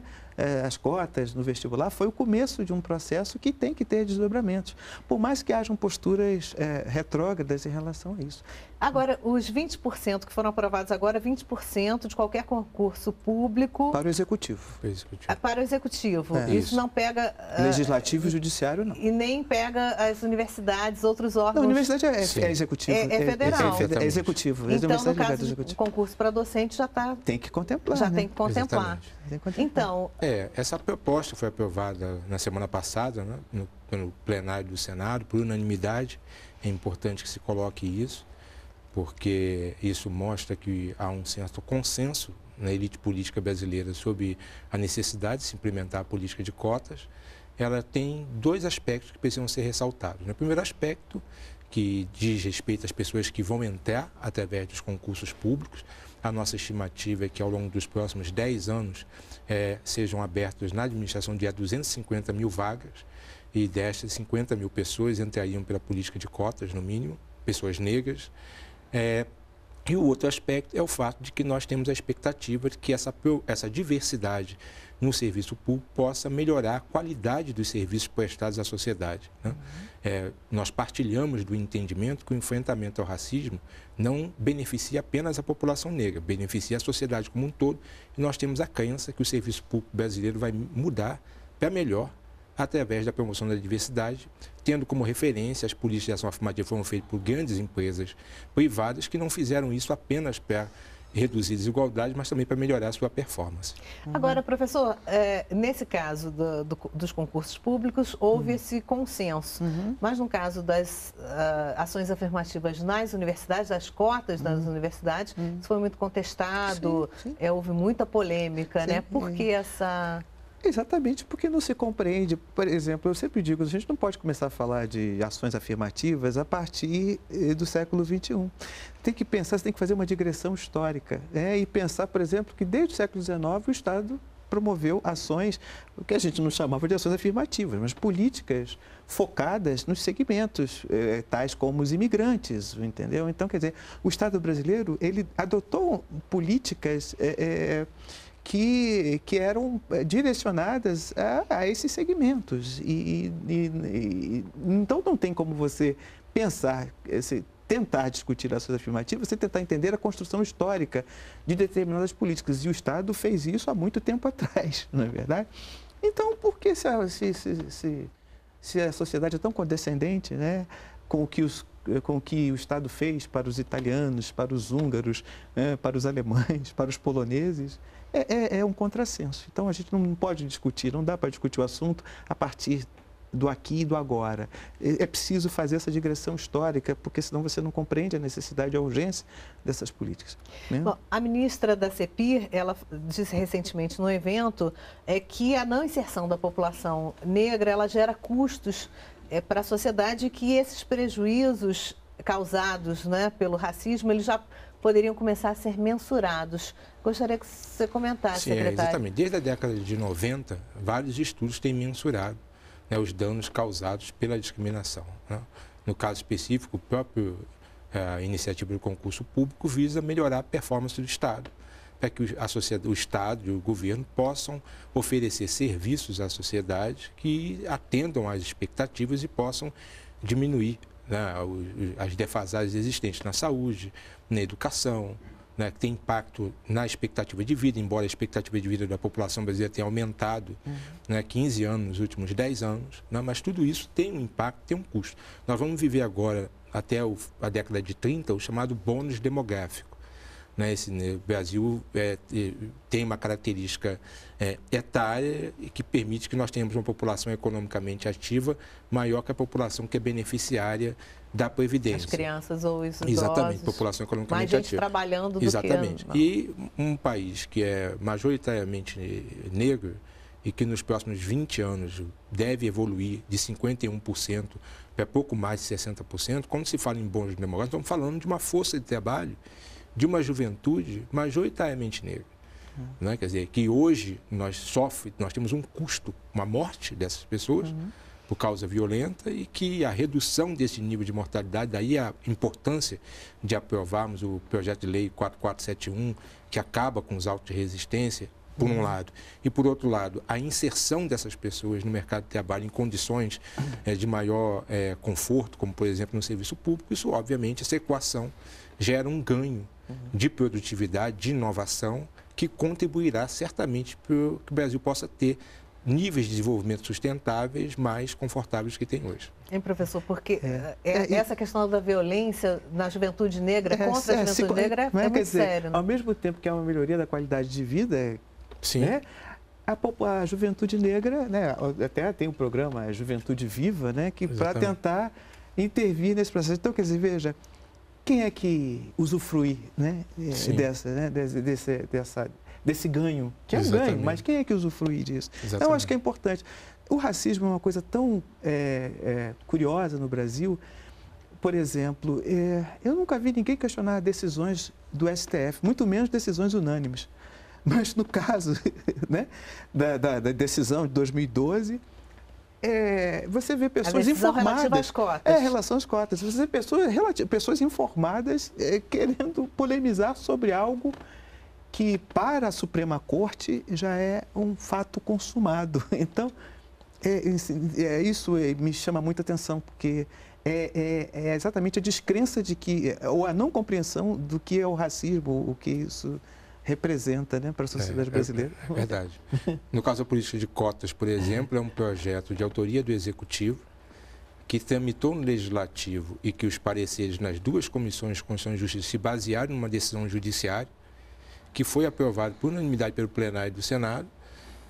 as cotas no vestibular, foi o começo de um processo que tem que ter desdobramentos, por mais que hajam posturas é, retrógradas em relação a isso. Agora, os 20% que foram aprovados agora, 20% de qualquer concurso público. Para o executivo. Para o executivo. É, para o executivo. É. Isso, isso, não pega. Legislativo uh, e judiciário, não. E nem pega as universidades, outros órgãos. Não, a universidade é, é executivo. É, é federal. É, executivo. Então, no caso, o concurso para docente já está. Tem que contemplar. Já né? tem que contemplar. Tem que contemplar. Então, é, essa proposta foi aprovada na semana passada, né, no, pelo plenário do Senado, por unanimidade. É importante que se coloque isso, porque isso mostra que há um certo consenso na elite política brasileira sobre a necessidade de se implementar a política de cotas. Ela tem dois aspectos que precisam ser ressaltados. O primeiro aspecto, que diz respeito às pessoas que vão entrar através dos concursos públicos, a nossa estimativa é que ao longo dos próximos 10 anos é, sejam abertos na administração de 250 mil vagas e destas 50 mil pessoas entrariam pela política de cotas, no mínimo, pessoas negras. É, e o outro aspecto é o fato de que nós temos a expectativa de que essa, essa diversidade no serviço público possa melhorar a qualidade dos serviços prestados à sociedade. Né? Uhum. É, nós partilhamos do entendimento que o enfrentamento ao racismo não beneficia apenas a população negra, beneficia a sociedade como um todo, e nós temos a crença que o serviço público brasileiro vai mudar para melhor através da promoção da diversidade, tendo como referência as políticas de ação afirmativa foram feitas por grandes empresas privadas que não fizeram isso apenas para reduzir desigualdade, mas também para melhorar a sua performance. Agora, professor, é, nesse caso do, do, dos concursos públicos, houve uhum. esse consenso, uhum. mas no caso das uh, ações afirmativas nas universidades, das cotas uhum. das universidades, uhum. isso foi muito contestado, sim, sim. É, houve muita polêmica, sim, né? Por que essa... Exatamente porque não se compreende. Por exemplo, eu sempre digo, a gente não pode começar a falar de ações afirmativas a partir eh, do século XXI. Tem que pensar, você tem que fazer uma digressão histórica. Né? E pensar, por exemplo, que desde o século XIX o Estado promoveu ações, o que a gente não chamava de ações afirmativas, mas políticas focadas nos segmentos, eh, tais como os imigrantes, entendeu? Então, quer dizer, o Estado brasileiro, ele adotou políticas... Eh, que, que eram eh, direcionadas a, a esses segmentos. E, e, e, então não tem como você pensar, esse, tentar discutir ações afirmativas, você tentar entender a construção histórica de determinadas políticas. E o Estado fez isso há muito tempo atrás, não é verdade? Então, por que se a, se, se, se, a sociedade é tão condescendente né, com o que os com o que o Estado fez para os italianos, para os húngaros, né, para os alemães, para os poloneses, é, é, é um contrassenso. Então, a gente não pode discutir, não dá para discutir o assunto a partir do aqui e do agora. É, é preciso fazer essa digressão histórica, porque senão você não compreende a necessidade e a urgência dessas políticas. Né? Bom, a ministra da CEPIR, ela disse recentemente no evento é que a não inserção da população negra, ela gera custos é, para a sociedade que esses prejuízos causados né, pelo racismo, eles já poderiam começar a ser mensurados. Gostaria que você comentasse, Sim, secretário. É, exatamente. Desde a década de 90, vários estudos têm mensurado né, os danos causados pela discriminação. Né? No caso específico, o próprio a eh, iniciativa do concurso público visa melhorar a performance do Estado, para que a sociedade, o Estado e o governo possam oferecer serviços à sociedade que atendam às expectativas e possam diminuir né, as defasagens existentes na saúde, na educação, né, que tem impacto na expectativa de vida, embora a expectativa de vida da população brasileira tenha aumentado uhum. né, 15 anos nos últimos 10 anos, né, mas tudo isso tem um impacto, tem um custo. Nós vamos viver agora, até o, a década de 30, o chamado bônus demográfico. Né, esse, né, o Brasil é, tem uma característica é, etária que permite que nós tenhamos uma população economicamente ativa maior que a população que é beneficiária da Previdência. As crianças ou os idosos. Exatamente, população economicamente Mais gente ativa. trabalhando do Exatamente. que... E um país que é majoritariamente negro e que nos próximos 20 anos deve evoluir de 51% para pouco mais de 60%, quando se fala em bons demográficos, estamos falando de uma força de trabalho de uma juventude majoritariamente negra. Uhum. Né? Quer dizer, que hoje nós sofre, nós temos um custo, uma morte dessas pessoas, uhum por causa violenta e que a redução desse nível de mortalidade, daí a importância de aprovarmos o projeto de lei 4471, que acaba com os autos de resistência, por um uhum. lado. E, por outro lado, a inserção dessas pessoas no mercado de trabalho em condições é, de maior é, conforto, como, por exemplo, no serviço público, isso, obviamente, essa equação gera um ganho uhum. de produtividade, de inovação, que contribuirá certamente para que o Brasil possa ter níveis de desenvolvimento sustentáveis mais confortáveis que tem hoje. Hein, professor, porque é, é, é, essa questão da violência na juventude negra, é, contra a é, juventude se, negra, é, muito dizer, sério. Né? Ao mesmo tempo que é uma melhoria da qualidade de vida, Sim. Né? a, a juventude negra, né, até tem o um programa Juventude Viva, né, que para tentar intervir nesse processo. Então, quer dizer, veja, quem é que usufrui né, eh, dessa, né, desse, desse, dessa, desse ganho? Que é um ganho, mas quem é que usufrui disso? Exatamente. Então, eu acho que é importante. O racismo é uma coisa tão é, é, curiosa no Brasil. Por exemplo, é, eu nunca vi ninguém questionar decisões do STF, muito menos decisões unânimes. Mas no caso né, da, da, da decisão de 2012, é, você vê pessoas informadas. É, relação às cotas. Você vê pessoas, pessoas informadas é, querendo polemizar sobre algo que, para a Suprema Corte, já é um fato consumado. Então, é, é isso é, me chama muita atenção, porque é, é, é, exatamente a descrença de que, ou a não compreensão do que é o racismo, o que isso representa né, para a sociedade é, é brasileira. É, verdade. No caso da política de cotas, por exemplo, é um projeto de autoria do Executivo que tramitou no Legislativo e que os pareceres nas duas comissões de Constituição e Justiça se basearam numa decisão judiciária que foi aprovado por unanimidade pelo plenário do Senado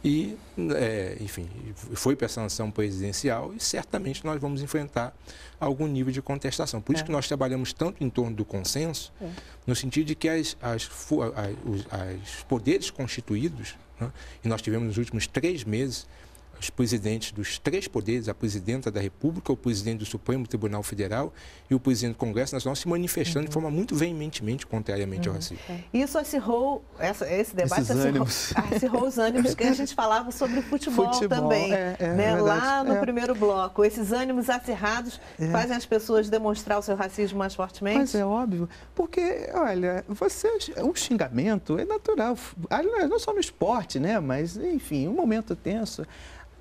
e, é, enfim, foi para a sanção presidencial e certamente nós vamos enfrentar algum nível de contestação. Por isso é. que nós trabalhamos tanto em torno do consenso, é. no sentido de que as, as, as, os as poderes constituídos, né, e nós tivemos nos últimos três meses os presidentes dos três poderes, a presidenta da República, o presidente do Supremo Tribunal Federal e o presidente do Congresso Nacional se manifestando uhum. de forma muito veementemente contrariamente uhum. ao racismo. É. Isso acirrou, essa, esse debate acirrou, acirrou, os ânimos que a gente falava sobre futebol, futebol também. É, é, né? Lá no é. primeiro bloco, esses ânimos acirrados é. fazem as pessoas demonstrar o seu racismo mais fortemente? Mas é óbvio, porque, olha, você, um xingamento é natural, não só no esporte, né? mas, enfim, um momento tenso.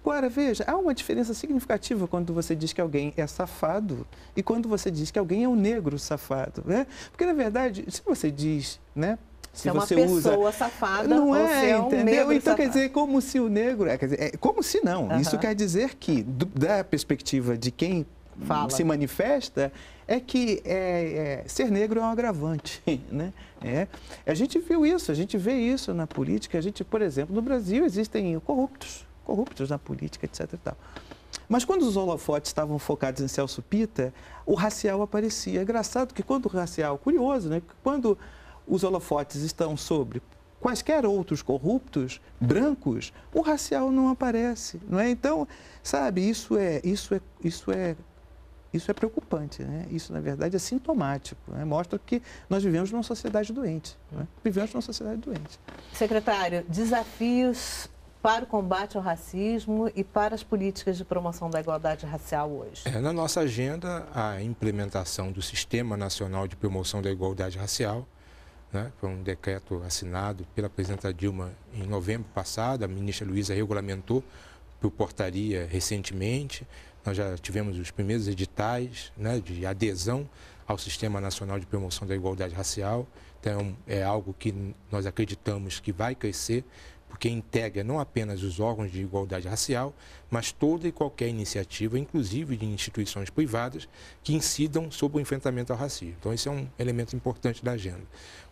Agora, veja, há uma diferença significativa quando você diz que alguém é safado e quando você diz que alguém é um negro safado, né? Porque, na verdade, se você diz, né? Se é uma você pessoa usa, safada não é, é um entendeu? então safado. quer dizer como se o negro é, quer dizer, é como se não. Uhum. Isso quer dizer que do, da perspectiva de quem Fala. se manifesta é que é, é, ser negro é um agravante, né? É, a gente viu isso, a gente vê isso na política. A gente, por exemplo, no Brasil existem corruptos, corruptos na política, etc. E tal. Mas quando os holofotes estavam focados em Celso Pita, o racial aparecia. É engraçado que quando o racial, curioso, né? Quando os holofotes estão sobre quaisquer outros corruptos brancos, o racial não aparece, não é? Então, sabe, isso é isso é isso é isso é preocupante, né? Isso na verdade é sintomático, né? mostra que nós vivemos numa sociedade doente, né? vivemos numa sociedade doente. Secretário, desafios para o combate ao racismo e para as políticas de promoção da igualdade racial hoje? É, na nossa agenda, a implementação do Sistema Nacional de Promoção da Igualdade Racial, né, foi um decreto assinado pela presidenta Dilma em novembro passado, a ministra Luísa regulamentou por portaria recentemente, nós já tivemos os primeiros editais né, de adesão ao Sistema Nacional de Promoção da Igualdade Racial, então é algo que nós acreditamos que vai crescer, porque integra não apenas os órgãos de igualdade racial, mas toda e qualquer iniciativa, inclusive de instituições privadas, que incidam sobre o enfrentamento ao racismo. Então, esse é um elemento importante da agenda.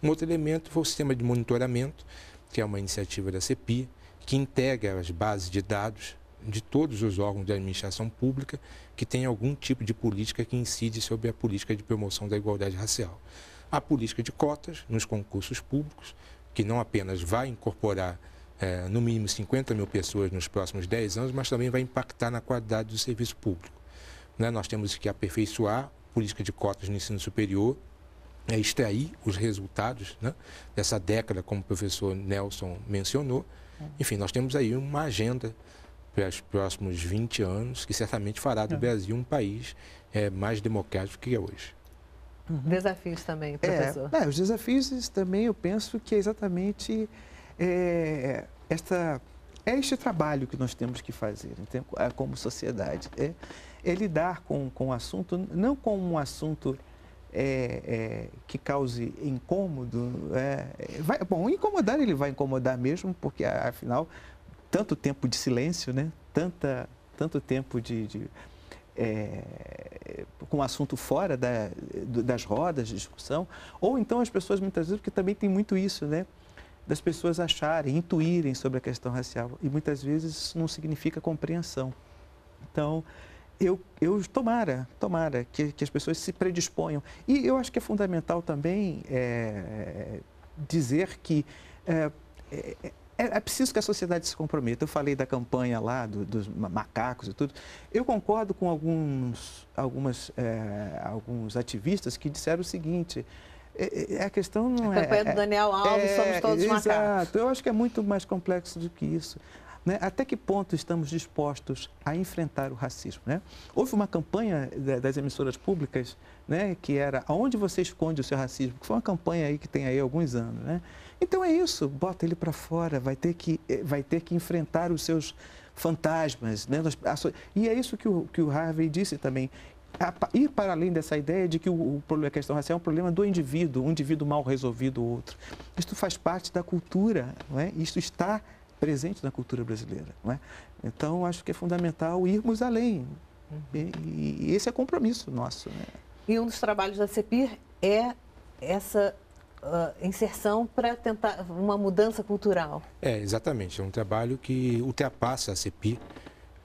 Um outro elemento foi o sistema de monitoramento, que é uma iniciativa da CEPI, que integra as bases de dados de todos os órgãos de administração pública que têm algum tipo de política que incide sobre a política de promoção da igualdade racial. A política de cotas nos concursos públicos, que não apenas vai incorporar é, no mínimo 50 mil pessoas nos próximos 10 anos, mas também vai impactar na qualidade do serviço público. Né? Nós temos que aperfeiçoar a política de cotas no ensino superior, é extrair os resultados né, dessa década, como o professor Nelson mencionou. Enfim, nós temos aí uma agenda para os próximos 20 anos que certamente fará do é. Brasil um país é, mais democrático que é hoje. Uhum. Desafios também, professor. É, é, os desafios também eu penso que é exatamente é, esta, é este trabalho que nós temos que fazer então, como sociedade. É, é, lidar com, com o assunto, não como um assunto é, é, que cause incômodo. É, vai, bom, incomodar ele vai incomodar mesmo, porque afinal, tanto tempo de silêncio, né? Tanta, tanto tempo de, de é, com o assunto fora da, das rodas de discussão, ou então as pessoas muitas vezes, porque também tem muito isso, né? Das pessoas acharem, intuírem sobre a questão racial. E muitas vezes isso não significa compreensão. Então, eu, eu tomara, tomara que, que as pessoas se predisponham. E eu acho que é fundamental também é, dizer que é, é, é, é, preciso que a sociedade se comprometa. Eu falei da campanha lá do, dos macacos e tudo. Eu concordo com alguns, algumas, é, alguns ativistas que disseram o seguinte. É, é a questão não a é. A campanha do Daniel Alves, somos todos exato. macacos. Exato. Eu acho que é muito mais complexo do que isso. Né? Até que ponto estamos dispostos a enfrentar o racismo? Né? Houve uma campanha das emissoras públicas né, que era Aonde você esconde o seu racismo? Que foi uma campanha aí que tem aí alguns anos. Né? Então é isso, bota ele para fora, vai ter, que, eh, vai ter que enfrentar os seus fantasmas. Né? E é isso que o, que o Harvey disse também. Ir para além dessa ideia de que o, a questão racial é um problema do indivíduo, um indivíduo mal resolvido, o outro. Isso faz parte da cultura, não é? isso está presente na cultura brasileira. Não é? Então, acho que é fundamental irmos além. Uhum. E, e, esse é compromisso nosso. Né? E um dos trabalhos da CEPIR é essa uh, inserção para tentar uma mudança cultural. É, exatamente. É um trabalho que ultrapassa a CEPIR,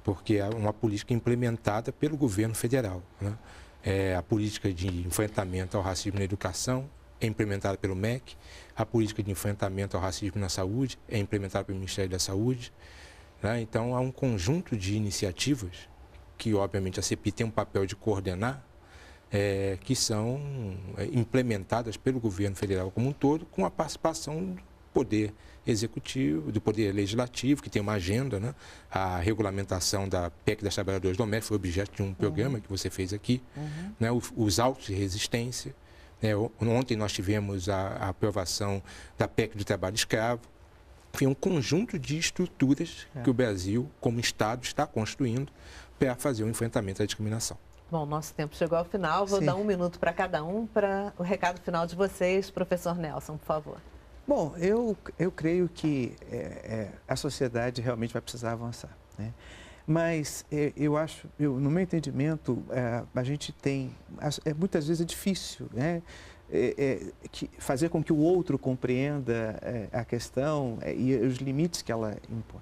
porque é uma política implementada pelo governo federal. Né? É a política de enfrentamento ao racismo na educação, é implementada pelo MEC, a política de enfrentamento ao racismo na saúde é implementada pelo Ministério da Saúde. Né? Então, há um conjunto de iniciativas que, obviamente, a CEPI tem um papel de coordenar, é, que são é, implementadas pelo governo federal como um todo, com a participação poder executivo, do poder legislativo, que tem uma agenda, né? A regulamentação da PEC das trabalhadoras domésticas foi objeto de um programa uhum. que você fez aqui, uhum. né? Os, os autos de resistência, é, ontem nós tivemos a, a, aprovação da PEC do trabalho escravo. Enfim, um conjunto de estruturas é. que o Brasil, como Estado, está construindo para fazer o um enfrentamento à discriminação. Bom, nosso tempo chegou ao final. Vou Sim. dar um minuto para cada um para o recado final de vocês. Professor Nelson, por favor. Bom, eu, eu creio que é, é, a sociedade realmente vai precisar avançar. Né? Mas é, eu acho, eu, no meu entendimento, é, a gente tem, é, muitas vezes é difícil, né? É, é que fazer com que o outro compreenda a questão e os limites que ela impõe.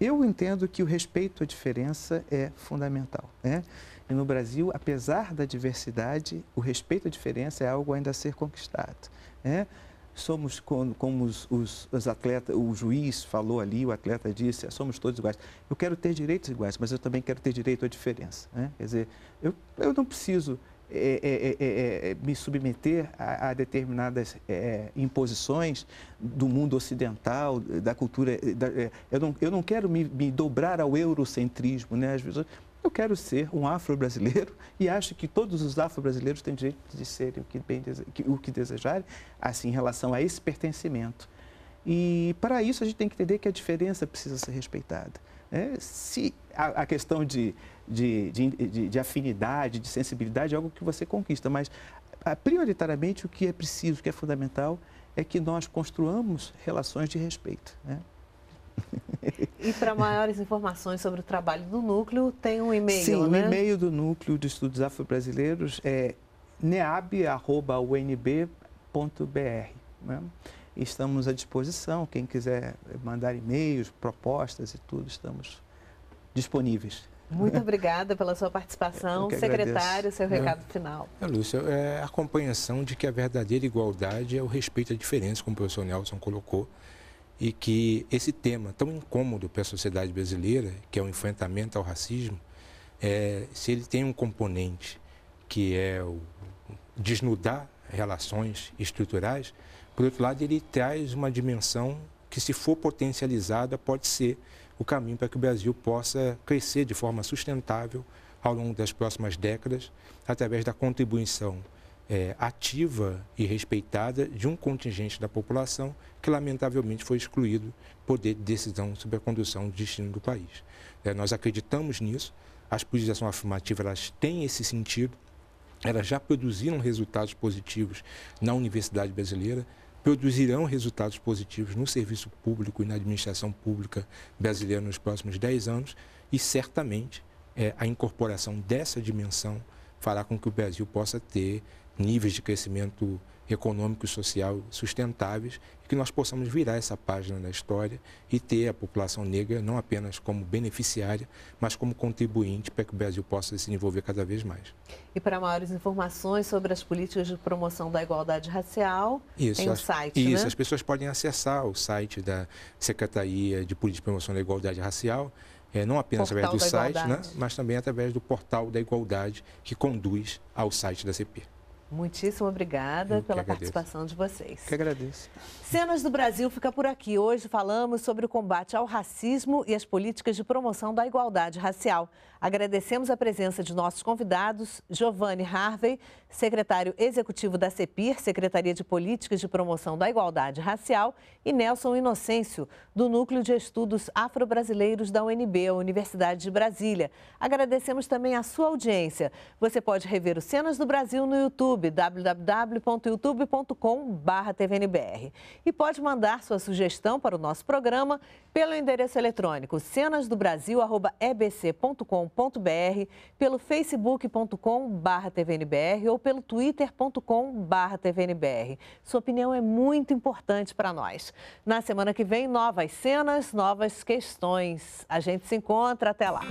Eu entendo que o respeito à diferença é fundamental. Né? E no Brasil, apesar da diversidade, o respeito à diferença é algo ainda a ser conquistado. Né? Somos como, como os, os, os, atletas, o juiz falou ali, o atleta disse, somos todos iguais. Eu quero ter direitos iguais, mas eu também quero ter direito à diferença. Né? Quer dizer, eu, eu não preciso é, é, é, é me submeter a, a determinadas é, imposições do mundo ocidental, da cultura. Da, é, eu, não, eu não quero me, me dobrar ao eurocentrismo. Né? Às vezes, eu quero ser um afro-brasileiro e acho que todos os afro-brasileiros têm direito de serem o que, bem, o que desejarem, assim, em relação a esse pertencimento. E para isso a gente tem que entender que a diferença precisa ser respeitada. É, se a, a questão de, de, de, de, afinidade, de sensibilidade é algo que você conquista, mas a, prioritariamente o que é preciso, o que é fundamental, é que nós construamos relações de respeito. Né? E para maiores informações sobre o trabalho do núcleo, tem um e-mail, Sim, né? o e-mail do núcleo de estudos afro-brasileiros é neab.unb.br. Né? Estamos à disposição, quem quiser mandar e-mails, propostas e tudo, estamos disponíveis. Muito obrigada pela sua participação. Secretário, seu recado é, final. É, Lúcia, é a compreensão de que a verdadeira igualdade é o respeito à diferença, como o professor Nelson colocou e que esse tema tão incômodo para a sociedade brasileira, que é o enfrentamento ao racismo, é, se ele tem um componente que é o desnudar relações estruturais, por outro lado, ele traz uma dimensão que, se for potencializada, pode ser o caminho para que o Brasil possa crescer de forma sustentável ao longo das próximas décadas, através da contribuição é, ativa e respeitada de um contingente da população que, lamentavelmente, foi excluído poder de decisão sobre a condução do destino do país. É, nós acreditamos nisso, as políticas de ação afirmativa elas têm esse sentido, elas já produziram resultados positivos na universidade brasileira, produzirão resultados positivos no serviço público e na administração pública brasileira nos próximos 10 anos e certamente é, a incorporação dessa dimensão fará com que o Brasil possa ter níveis de crescimento econômico e social sustentáveis e que nós possamos virar essa página da história e ter a população negra não apenas como beneficiária, mas como contribuinte para que o Brasil possa se desenvolver cada vez mais. E para maiores informações sobre as políticas de promoção da igualdade racial, isso, tem o um site, Isso, né? as pessoas podem acessar o site da Secretaria de Política de Promoção da Igualdade Racial, é, não apenas Portal através do site, né, mas também através do portal da igualdade que conduz ao site da CP. Muitíssimo obrigada Eu pela participação de vocês. Que agradeço. Cenas do Brasil fica por aqui. Hoje falamos sobre o combate ao racismo e as políticas de promoção da igualdade racial. Agradecemos a presença de nossos convidados, Giovanni Harvey, secretário executivo da CEPIR, Secretaria de Políticas de Promoção da Igualdade Racial, e Nelson Inocêncio, do Núcleo de Estudos Afro-Brasileiros da UNB, a Universidade de Brasília. Agradecemos também a sua audiência. Você pode rever o Cenas do Brasil no YouTube, www.youtube.com.br e pode mandar sua sugestão para o nosso programa pelo endereço eletrônico cenasdobrasil.ebc.com.br, pelo facebook.com.br ou pelo twitter.com.br. Sua opinião é muito importante para nós. Na semana que vem, novas cenas, novas questões. A gente se encontra. Até lá.